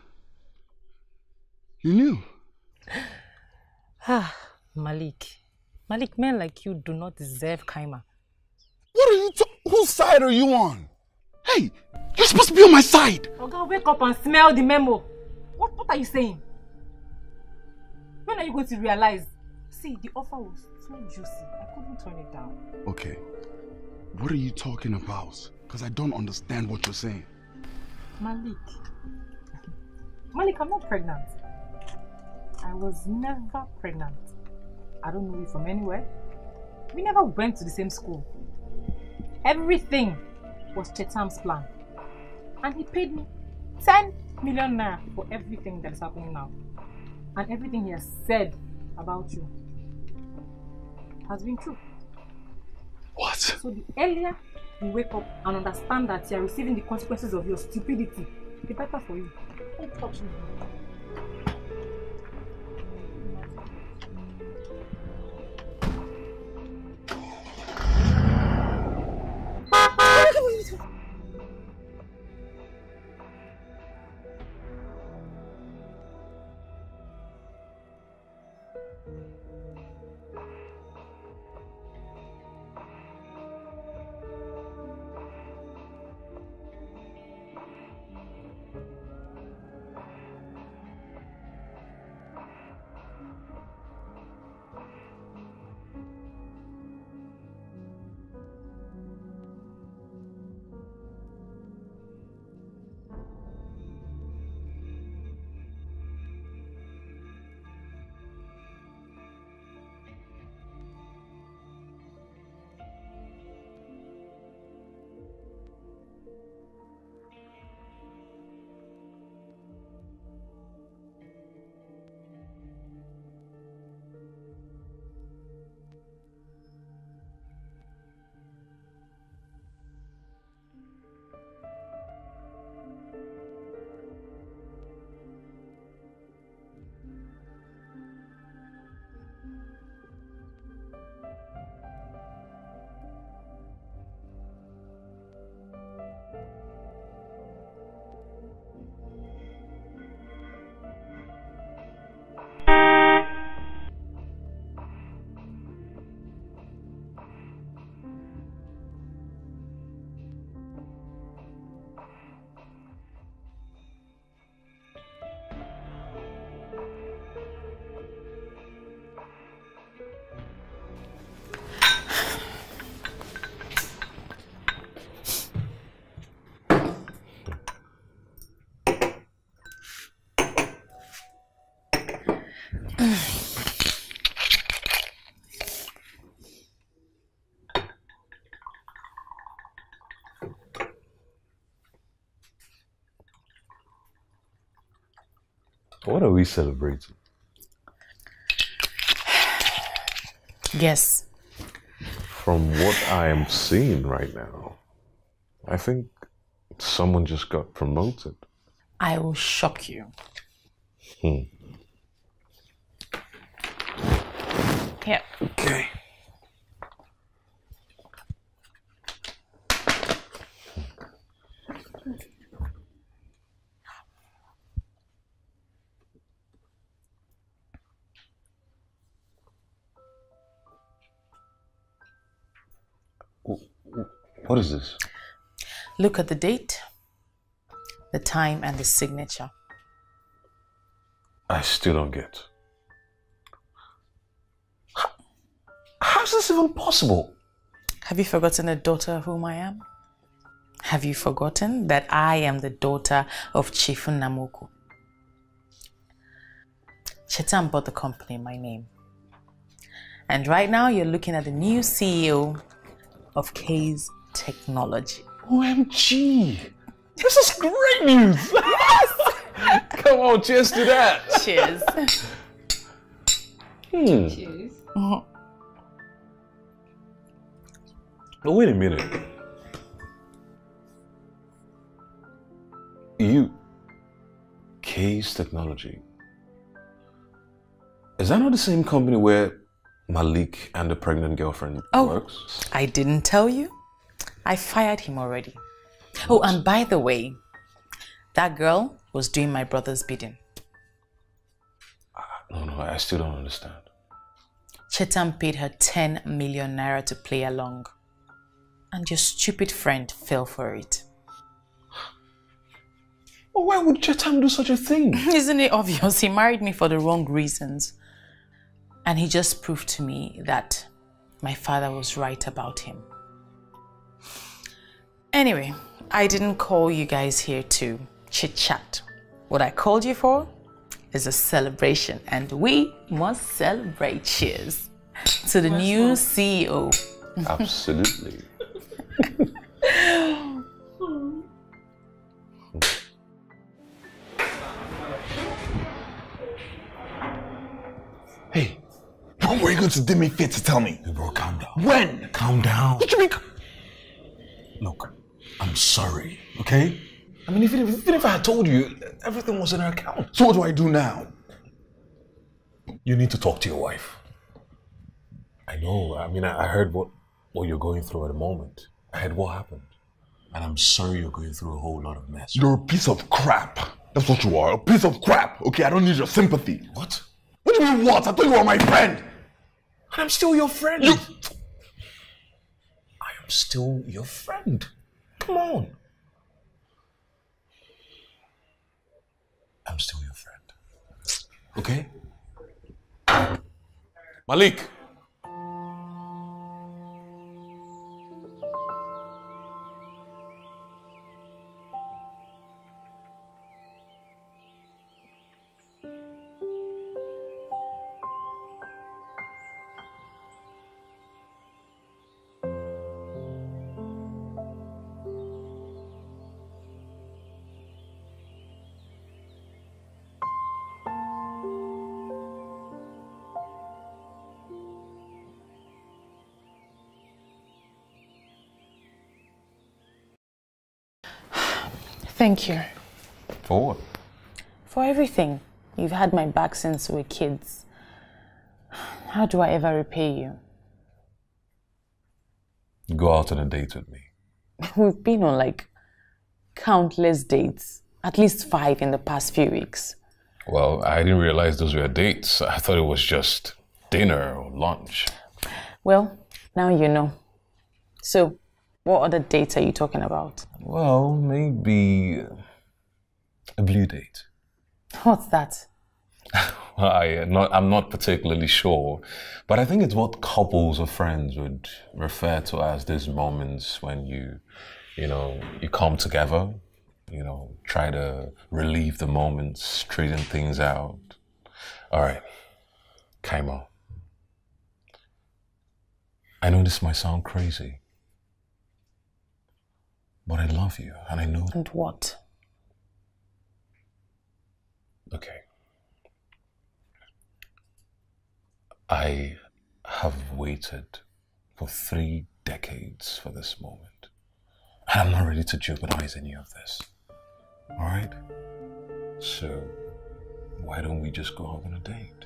You knew? Ah, Malik. Malik, men like you do not deserve Kaima. What are you Whose side are you on? Hey, you're supposed to be on my side. Oga, wake up and smell the memo. What, what are you saying? When are you going to realize? See, the offer was too juicy. I couldn't turn it down. Okay, what are you talking about? Because I don't understand what you're saying. Malik. Malik, I'm not pregnant. I was never pregnant. I don't know you from anywhere. We never went to the same school. Everything was Chetam's plan. And he paid me 10 million naira for everything that is happening now. And everything he has said about you has been true. What? So the earlier you wake up and understand that you are receiving the consequences of your stupidity, the better for you. Don't touch me. What are we celebrating? Yes. From what I am seeing right now, I think someone just got promoted. I will shock you. Hmm. Here. Okay. What is this? Look at the date, the time, and the signature. I still don't get. How- How's this even possible? Have you forgotten the daughter of whom I am? Have you forgotten that I am the daughter of Chifu Namoku? Chetam bought the company in my name. And right now you're looking at the new CEO of K's Technology. OMG! This is great news! Come on, cheers to that! Cheers. Hmm. Cheers. Oh, wait a minute. You. Case Technology. Is that not the same company where Malik and the pregnant girlfriend Oh. works? I didn't tell you. I fired him already. Oh, and by the way, that girl was doing my brother's bidding. Uh, no, no, I still don't understand. Chetam paid her 10 million naira to play along. And your stupid friend fell for it. Well, why would Chetam do such a thing? Isn't it obvious? He married me for the wrong reasons. And he just proved to me that my father was right about him. Anyway, I didn't call you guys here to chit chat. What I called you for is a celebration, and we must celebrate. Cheers to the new CEO. Absolutely. Hey, when were you going to do me fit to tell me? Hey, bro, calm down. When? Calm down. What you mean? Look, I'm sorry, okay? I mean, even if, even if I had told you, everything was in her account. So what do I do now? You need to talk to your wife. I know. I mean, I, heard what, what you're going through at the moment. I heard what happened. And I'm sorry you're going through a whole lot of mess. You're a piece of crap. That's what you are. A piece of crap. Okay, I don't need your sympathy. What? What do you mean what? I thought you were my friend. And I'm still your friend. You... I am still your friend. Come on. I'm still your friend. Okay? Malik. Thank you For what? for everything. You've had my back since we were kids. How do I ever repay you? Go out on a date with me. We've been on like countless dates, at least five in the past few weeks. Well, I didn't realize those were dates. I thought it was just dinner or lunch. Well, now you know. So, what other dates are you talking about? Well, maybe a blue date. What's that? Well, I not, I'm not particularly sure, but I think it's what couples or friends would refer to as these moments when you, you know, you come together, you know, try to relieve the moments, straighten things out. All right, Kaima. I know this might sound crazy, but I love you, and I know. And what? Okay. I have waited for three decades for this moment. And I'm not ready to jeopardize any of this. Alright? So, why don't we just go out on a date?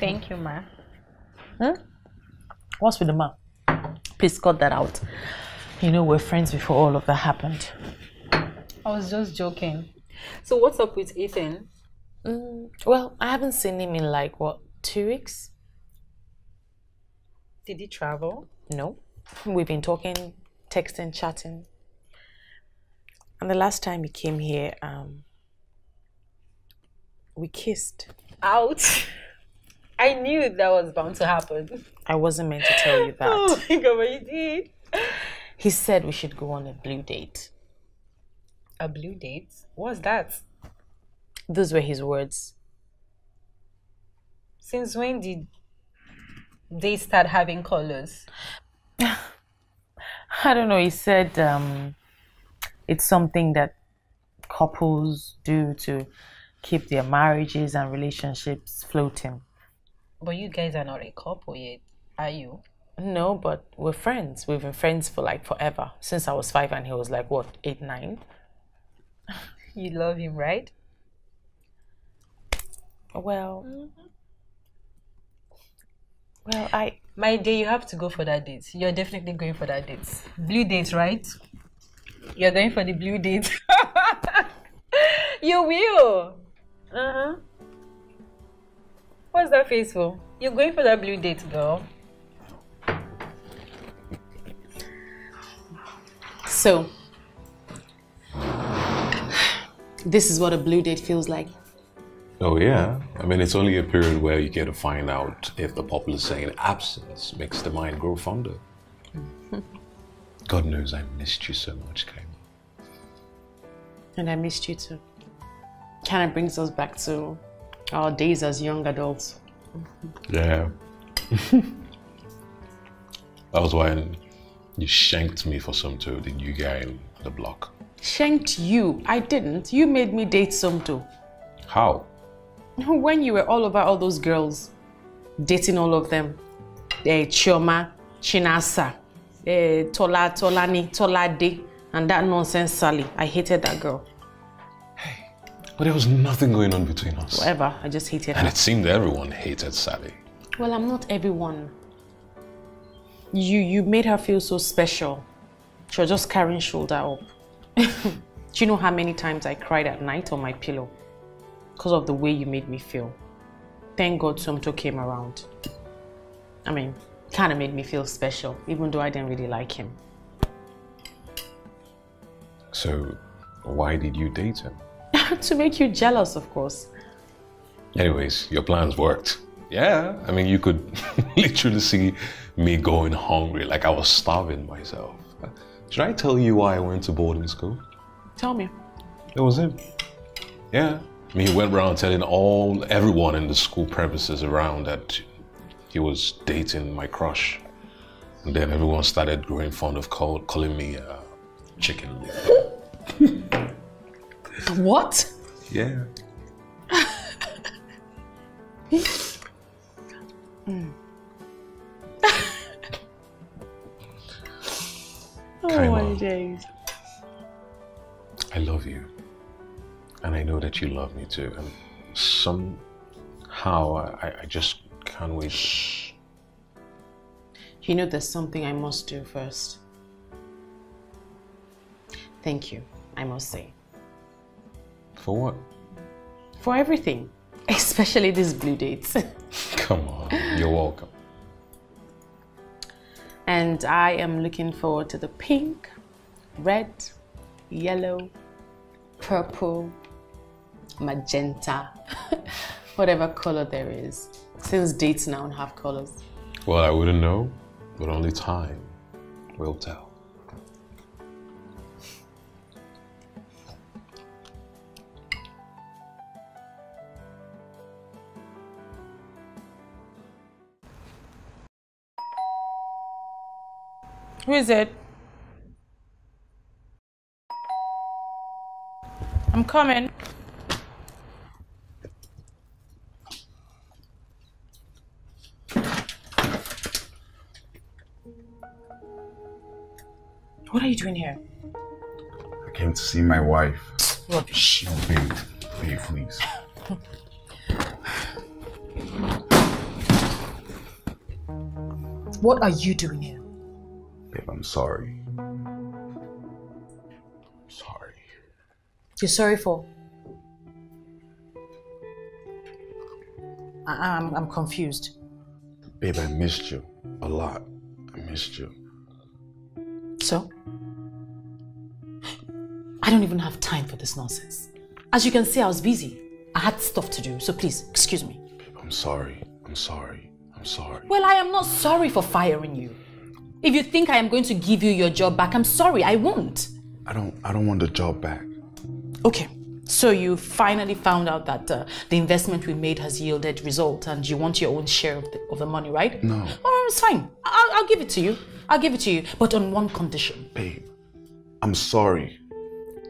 Thank you, ma. Hmm? What's with the mom? Please cut that out. You know, we're friends before all of that happened. I was just joking. So what's up with Ethan? Mm, well, I haven't seen him in like, what, two weeks? Did he travel? No. We've been talking, texting, chatting. And the last time he came here, um, we kissed. Ouch. I knew that was bound to happen. I wasn't meant to tell you that. Oh my god, but you did. He said we should go on a blue date. A blue date? What's that? Those were his words. Since when did they start having colors? I don't know. He said um, it's something that couples do to keep their marriages and relationships floating. But you guys are not a couple yet, are you? No, but we're friends. We've been friends for like forever since I was five and he was like what eight, nine. You love him, right? Well, well, I My dear, you have to go for that date. You're definitely going for that date. Blue date, right? You're going for the blue date. you will. Uh huh. What's that face for? You're going for that blue date, girl. So, this is what a blue date feels like. Oh, yeah. I mean, it's only a period where you get to find out if the popular saying absence makes the mind grow fonder. God knows I missed you so much, Kaima. And I missed you too. Kind of brings us back to our days as young adults. Yeah. that was when you shanked me for Somto the new guy in the block. Shanked you. I didn't. You made me date Somto. How? When you were all over all those girls, dating all of them. Eh, Chioma, Chinasa, eh, Tola, Tolani, Tolade, and that nonsense Sally. I hated that girl. But there was nothing going on between us. Whatever. I just hated And it seemed everyone hated Sally. Well, I'm not everyone. You you made her feel so special. She was just carrying shoulder up. Do you know how many times I cried at night on my pillow? Because of the way you made me feel. Thank God Somto came around. I mean, kind of made me feel special, even though I didn't really like him. So, why did you date him? to make you jealous, of course. Anyways, your plans worked. Yeah, I mean, you could literally see me going hungry, like I was starving myself. Should I tell you why I went to boarding school? Tell me. It was him. Yeah. I mean, he went around telling all everyone in the school premises around that he was dating my crush. And then everyone started growing fond of call, calling me uh, chicken liver. What? Yeah. Mm. Kaima. my days. I love you. And I know that you love me too. And somehow I, I- I just can't wait. You know there's something I must do first. Thank you, I must say. For what? For everything. Especially these blue dates. Come on. You're welcome. and I am looking forward to the pink, red, yellow, purple, magenta, whatever color there is. Since dates now have colors. Well, I wouldn't know, but only time will tell. Who is it? I'm coming. What are you doing here? I came to see my wife. Rubbish. Babe, babe, please. What are you doing here? Babe, I'm sorry. You're sorry for? I, I'm, I'm confused. Babe, I missed you a lot. I missed you. So? I don't even have time for this nonsense. As you can see, I was busy. I had stuff to do, so please, excuse me. I'm sorry. I'm sorry. I'm sorry. Well, I am not sorry for firing you. If you think I am going to give you your job back, I'm sorry, I won't. I don't I don't want the job back. Okay, so you finally found out that uh, the investment we made has yielded result and you want your own share of the, of the money, right? No. Oh, it's fine. I'll, I'll give it to you. I'll give it to you, but on one condition. Babe, I'm sorry.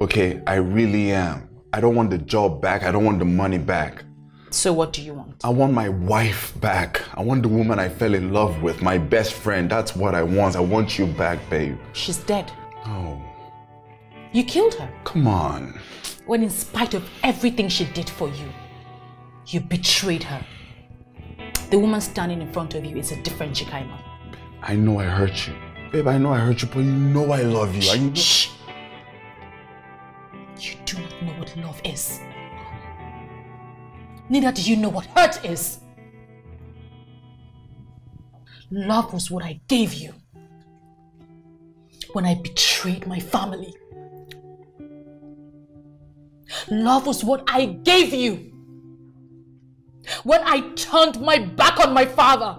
Okay, I really am. I don't want the job back. I don't want the money back. So what do you want? I want my wife back. I want the woman I fell in love with, my best friend. That's what I want. I want you back, babe. She's dead. Oh. You killed her. come on. When in spite of everything she did for you, you betrayed her. The woman standing in front of you is a different Jikaima. I know I hurt you. Babe, I know I hurt you, but you know I love you. Are you Shh. You do not know what love is. Neither do you know what hurt is. Love was what I gave you when I betrayed my family. Love was what I gave you when I turned my back on my father.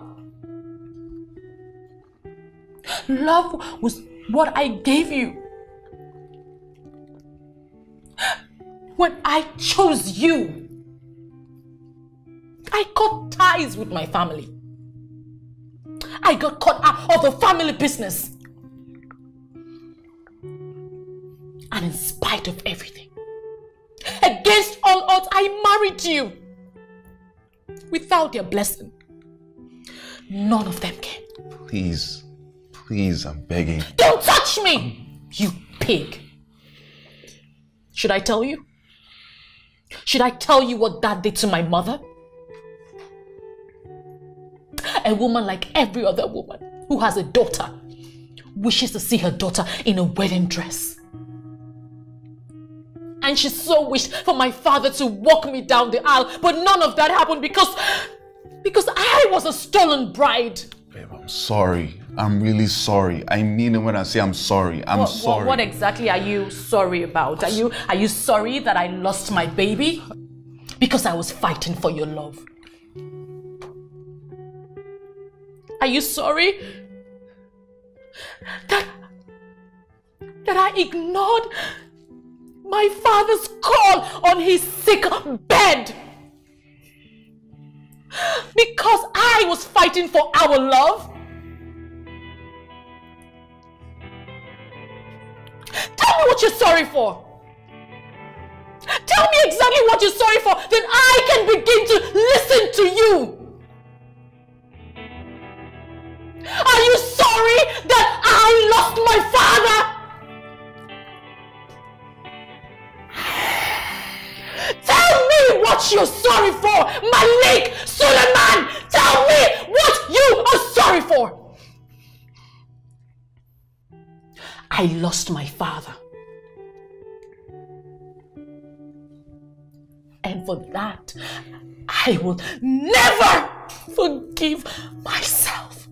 Love was what I gave you when I chose you. I cut ties with my family. I got cut out of the family business. And in spite of everything, against all odds, I married you. Without your blessing, none of them came. Please, please, I'm begging. Don't touch me, you pig. Should I tell you? Should I tell you what dad did to my mother? A woman like every other woman who has a daughter wishes to see her daughter in a wedding dress. And she so wished for my father to walk me down the aisle, but none of that happened because because I was a stolen bride. Babe, I'm sorry. I'm really sorry. I mean it when I say I'm sorry. I'm what, sorry. What, what exactly are you sorry about? Are you are you sorry that I lost my baby? Because I was fighting for your love. Are you sorry that that I ignored my father's call on his sick bed? Because I was fighting for our love? Tell me what you're sorry for. Tell me exactly what you're sorry for, then I can begin to listen to you. I lost my father. And for that, I will never forgive myself.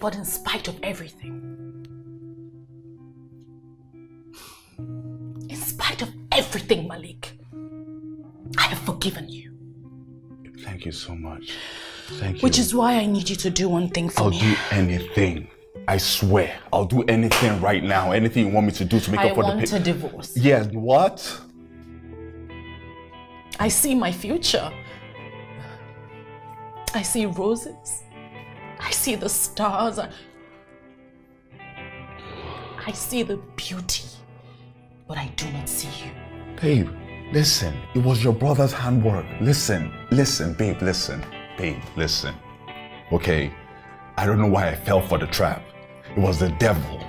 But in spite of everything, in spite of everything, Malik, I have forgiven you. Thank you so much. Thank you. Which is why I need you to do one thing for I'll me. do anything. I swear. I'll do anything right now. Anything you want me to do to make I up for the I want a divorce. Yes, what? I see my future. I see roses. I see the stars. I, I see the beauty, but I do not see you. Babe, listen. It was your brother's handwork. Listen, listen, babe, listen. Babe, listen. Okay, I don't know why I fell for the trap. It was the devil.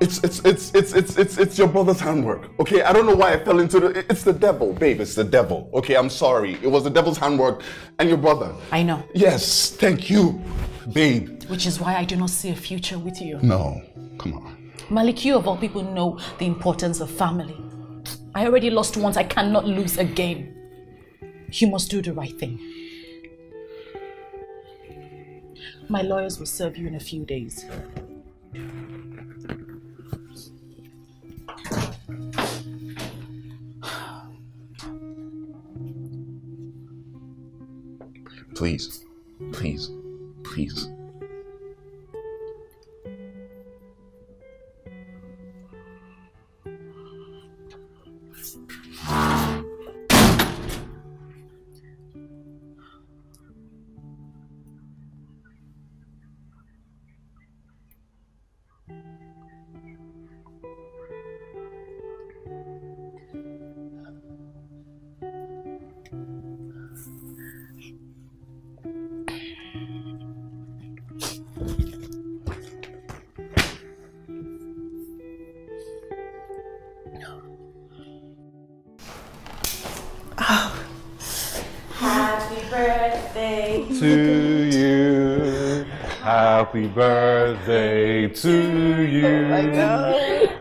It's it's it's it's it's it's it's your brother's handwork. Okay, I don't know why I fell into the. It's the devil, babe. It's the devil. Okay, I'm sorry. It was the devil's handwork, and your brother. I know. Yes, thank you, babe. Which is why I do not see a future with you. No, come on. Malik, you of all people know the importance of family. I already lost once, I cannot lose again. You must do the right thing. My lawyers will serve you in a few days. Please, please, please. To you. Happy birthday to you.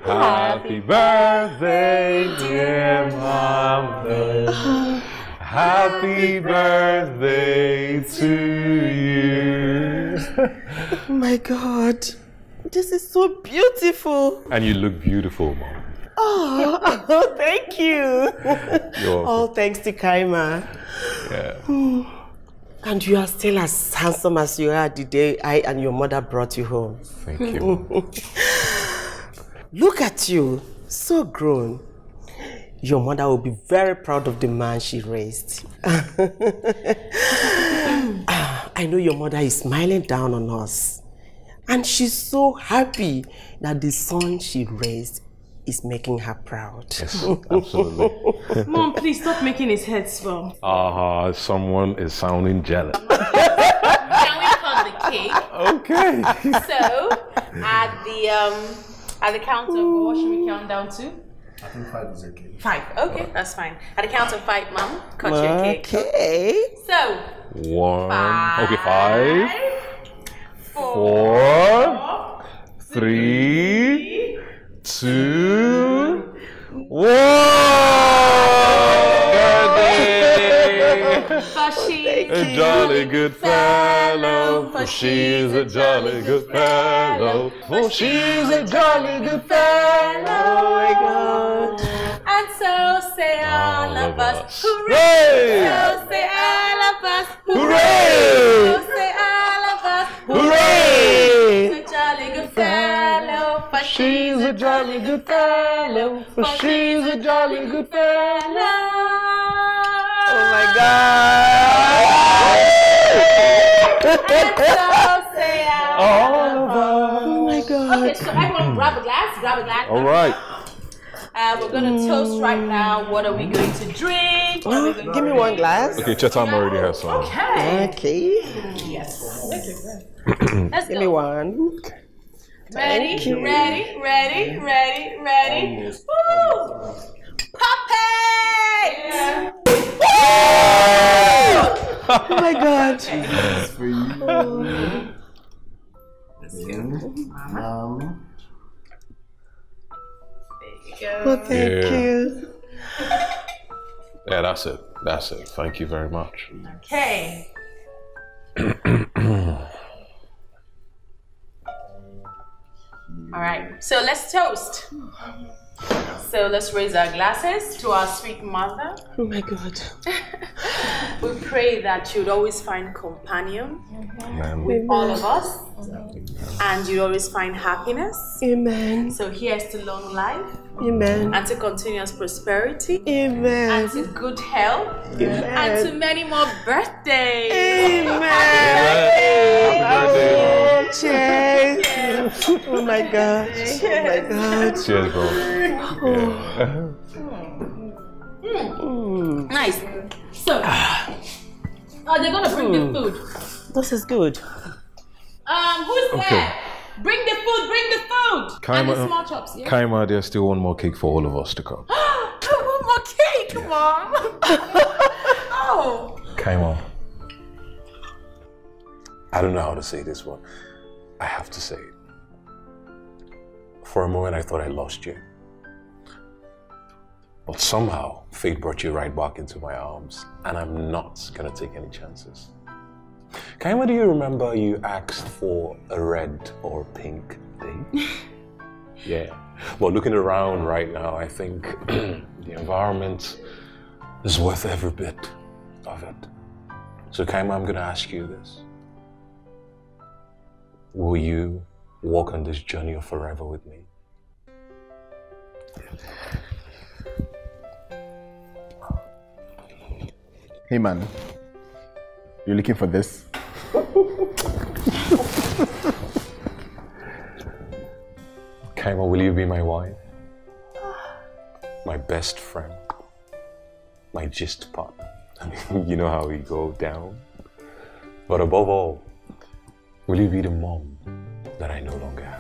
Oh Happy birthday, dear mama. Happy birthday to you. Oh my god. This is so beautiful. And you look beautiful, mom. Oh, thank you. All thanks to Kaima. Yeah. Oh. And you are still as handsome as you are the day I and your mother brought you home. Thank you. Look at you, so grown. Your mother will be very proud of the man she raised. I know your mother is smiling down on us. And she's so happy that the son she raised is making her proud. Yes, absolutely. Mom, please stop making his head swell. Ah, someone is sounding jealous. Can we cut the cake? Okay. So, at the um, at the count of what should we count down to? I think five is okay. Five. Okay, that's fine. At the count of five, Mom, cut your cake. Okay. So, One. Five. Okay, five. Four. Three. Two. One. for she's A jolly good fellow, for she's a jolly good fellow, for she's a jolly good fellow. Oh my God. And so say all, of us. Hooray! Hooray! So say all of us. Hooray! So say all of us. Hooray! A jolly good fellow, for She's a jolly good fellow, for she's a jolly good fellow. Oh my God. And so say all, All of us. Oh my God. Okay, so everyone grab a glass, grab a glass. All right. Uh, we're gonna toast right now. What are we going to drink? What are we going Give me one glass. Okay, Chetam already has some. Okay. Okay. Yes. Give Let's me go. one. Ready, Thank ready, ready, ready, ready. Woo! Puppy! Oh my God. Um, Oh, thank Yeah. you. Yeah, that's it. That's it. Thank you very much. Okay. All right. So let's toast. So let's raise our glasses to our sweet mother. Oh my God. We pray that you'd always find companion Amen. with all of us, and you'd always find happiness. Amen. So here's to long life Amen. and to continuous prosperity Amen. and to good health Amen. and to many more birthdays. Amen. Oh, cheers. Oh my God. Oh my God. Cheers, bro. Oh. Mm, Nice. So, oh, they're gonna bring the food. This is good. Um, who's Okay. there? Bring the food. Bring the food. and the Kaima, small chops. Yeah. Kaima, there's still one more cake for all of us to come. One more cake, mom. oh. Kaima, I don't know how to say this one. I have to say it. For a moment, I thought I lost you. But somehow, fate brought you right back into my arms, and I'm not gonna take any chances. Kaima, do you remember you asked for a red or pink day? yeah. Well, looking around right now, I think the environment is worth every bit of it. So, Kaima, I'm gonna ask you this. Will you walk on this journey of forever with me? Hey man, You're looking for this? Kaima, will you be my wife? My best friend? My gist partner? you know how we go down? But above all, will you be the mom that I no longer have?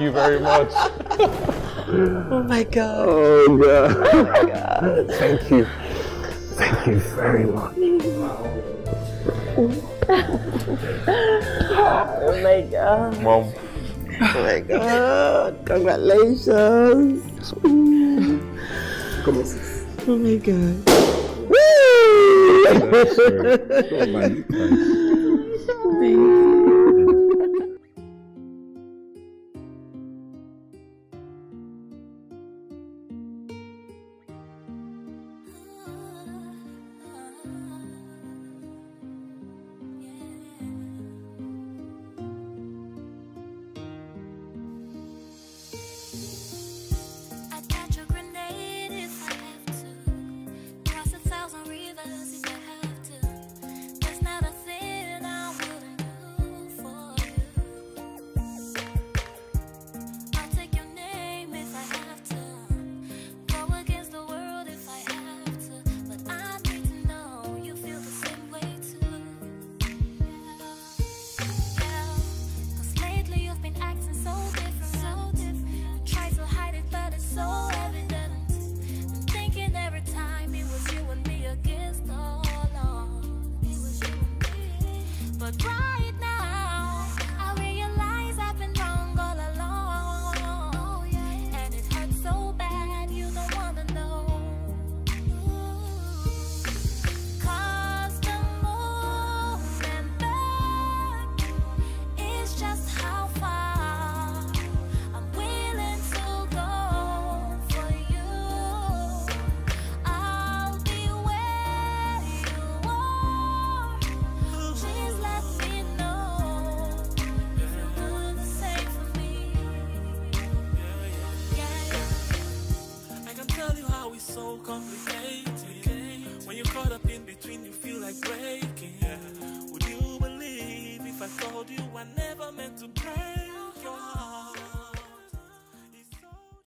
Thank you very much. Oh my God. Oh, God. Oh my God. Thank you. Thank you very much. Oh my God. Mom. Oh my God. Congratulations. Come on. Oh my God. Thank you.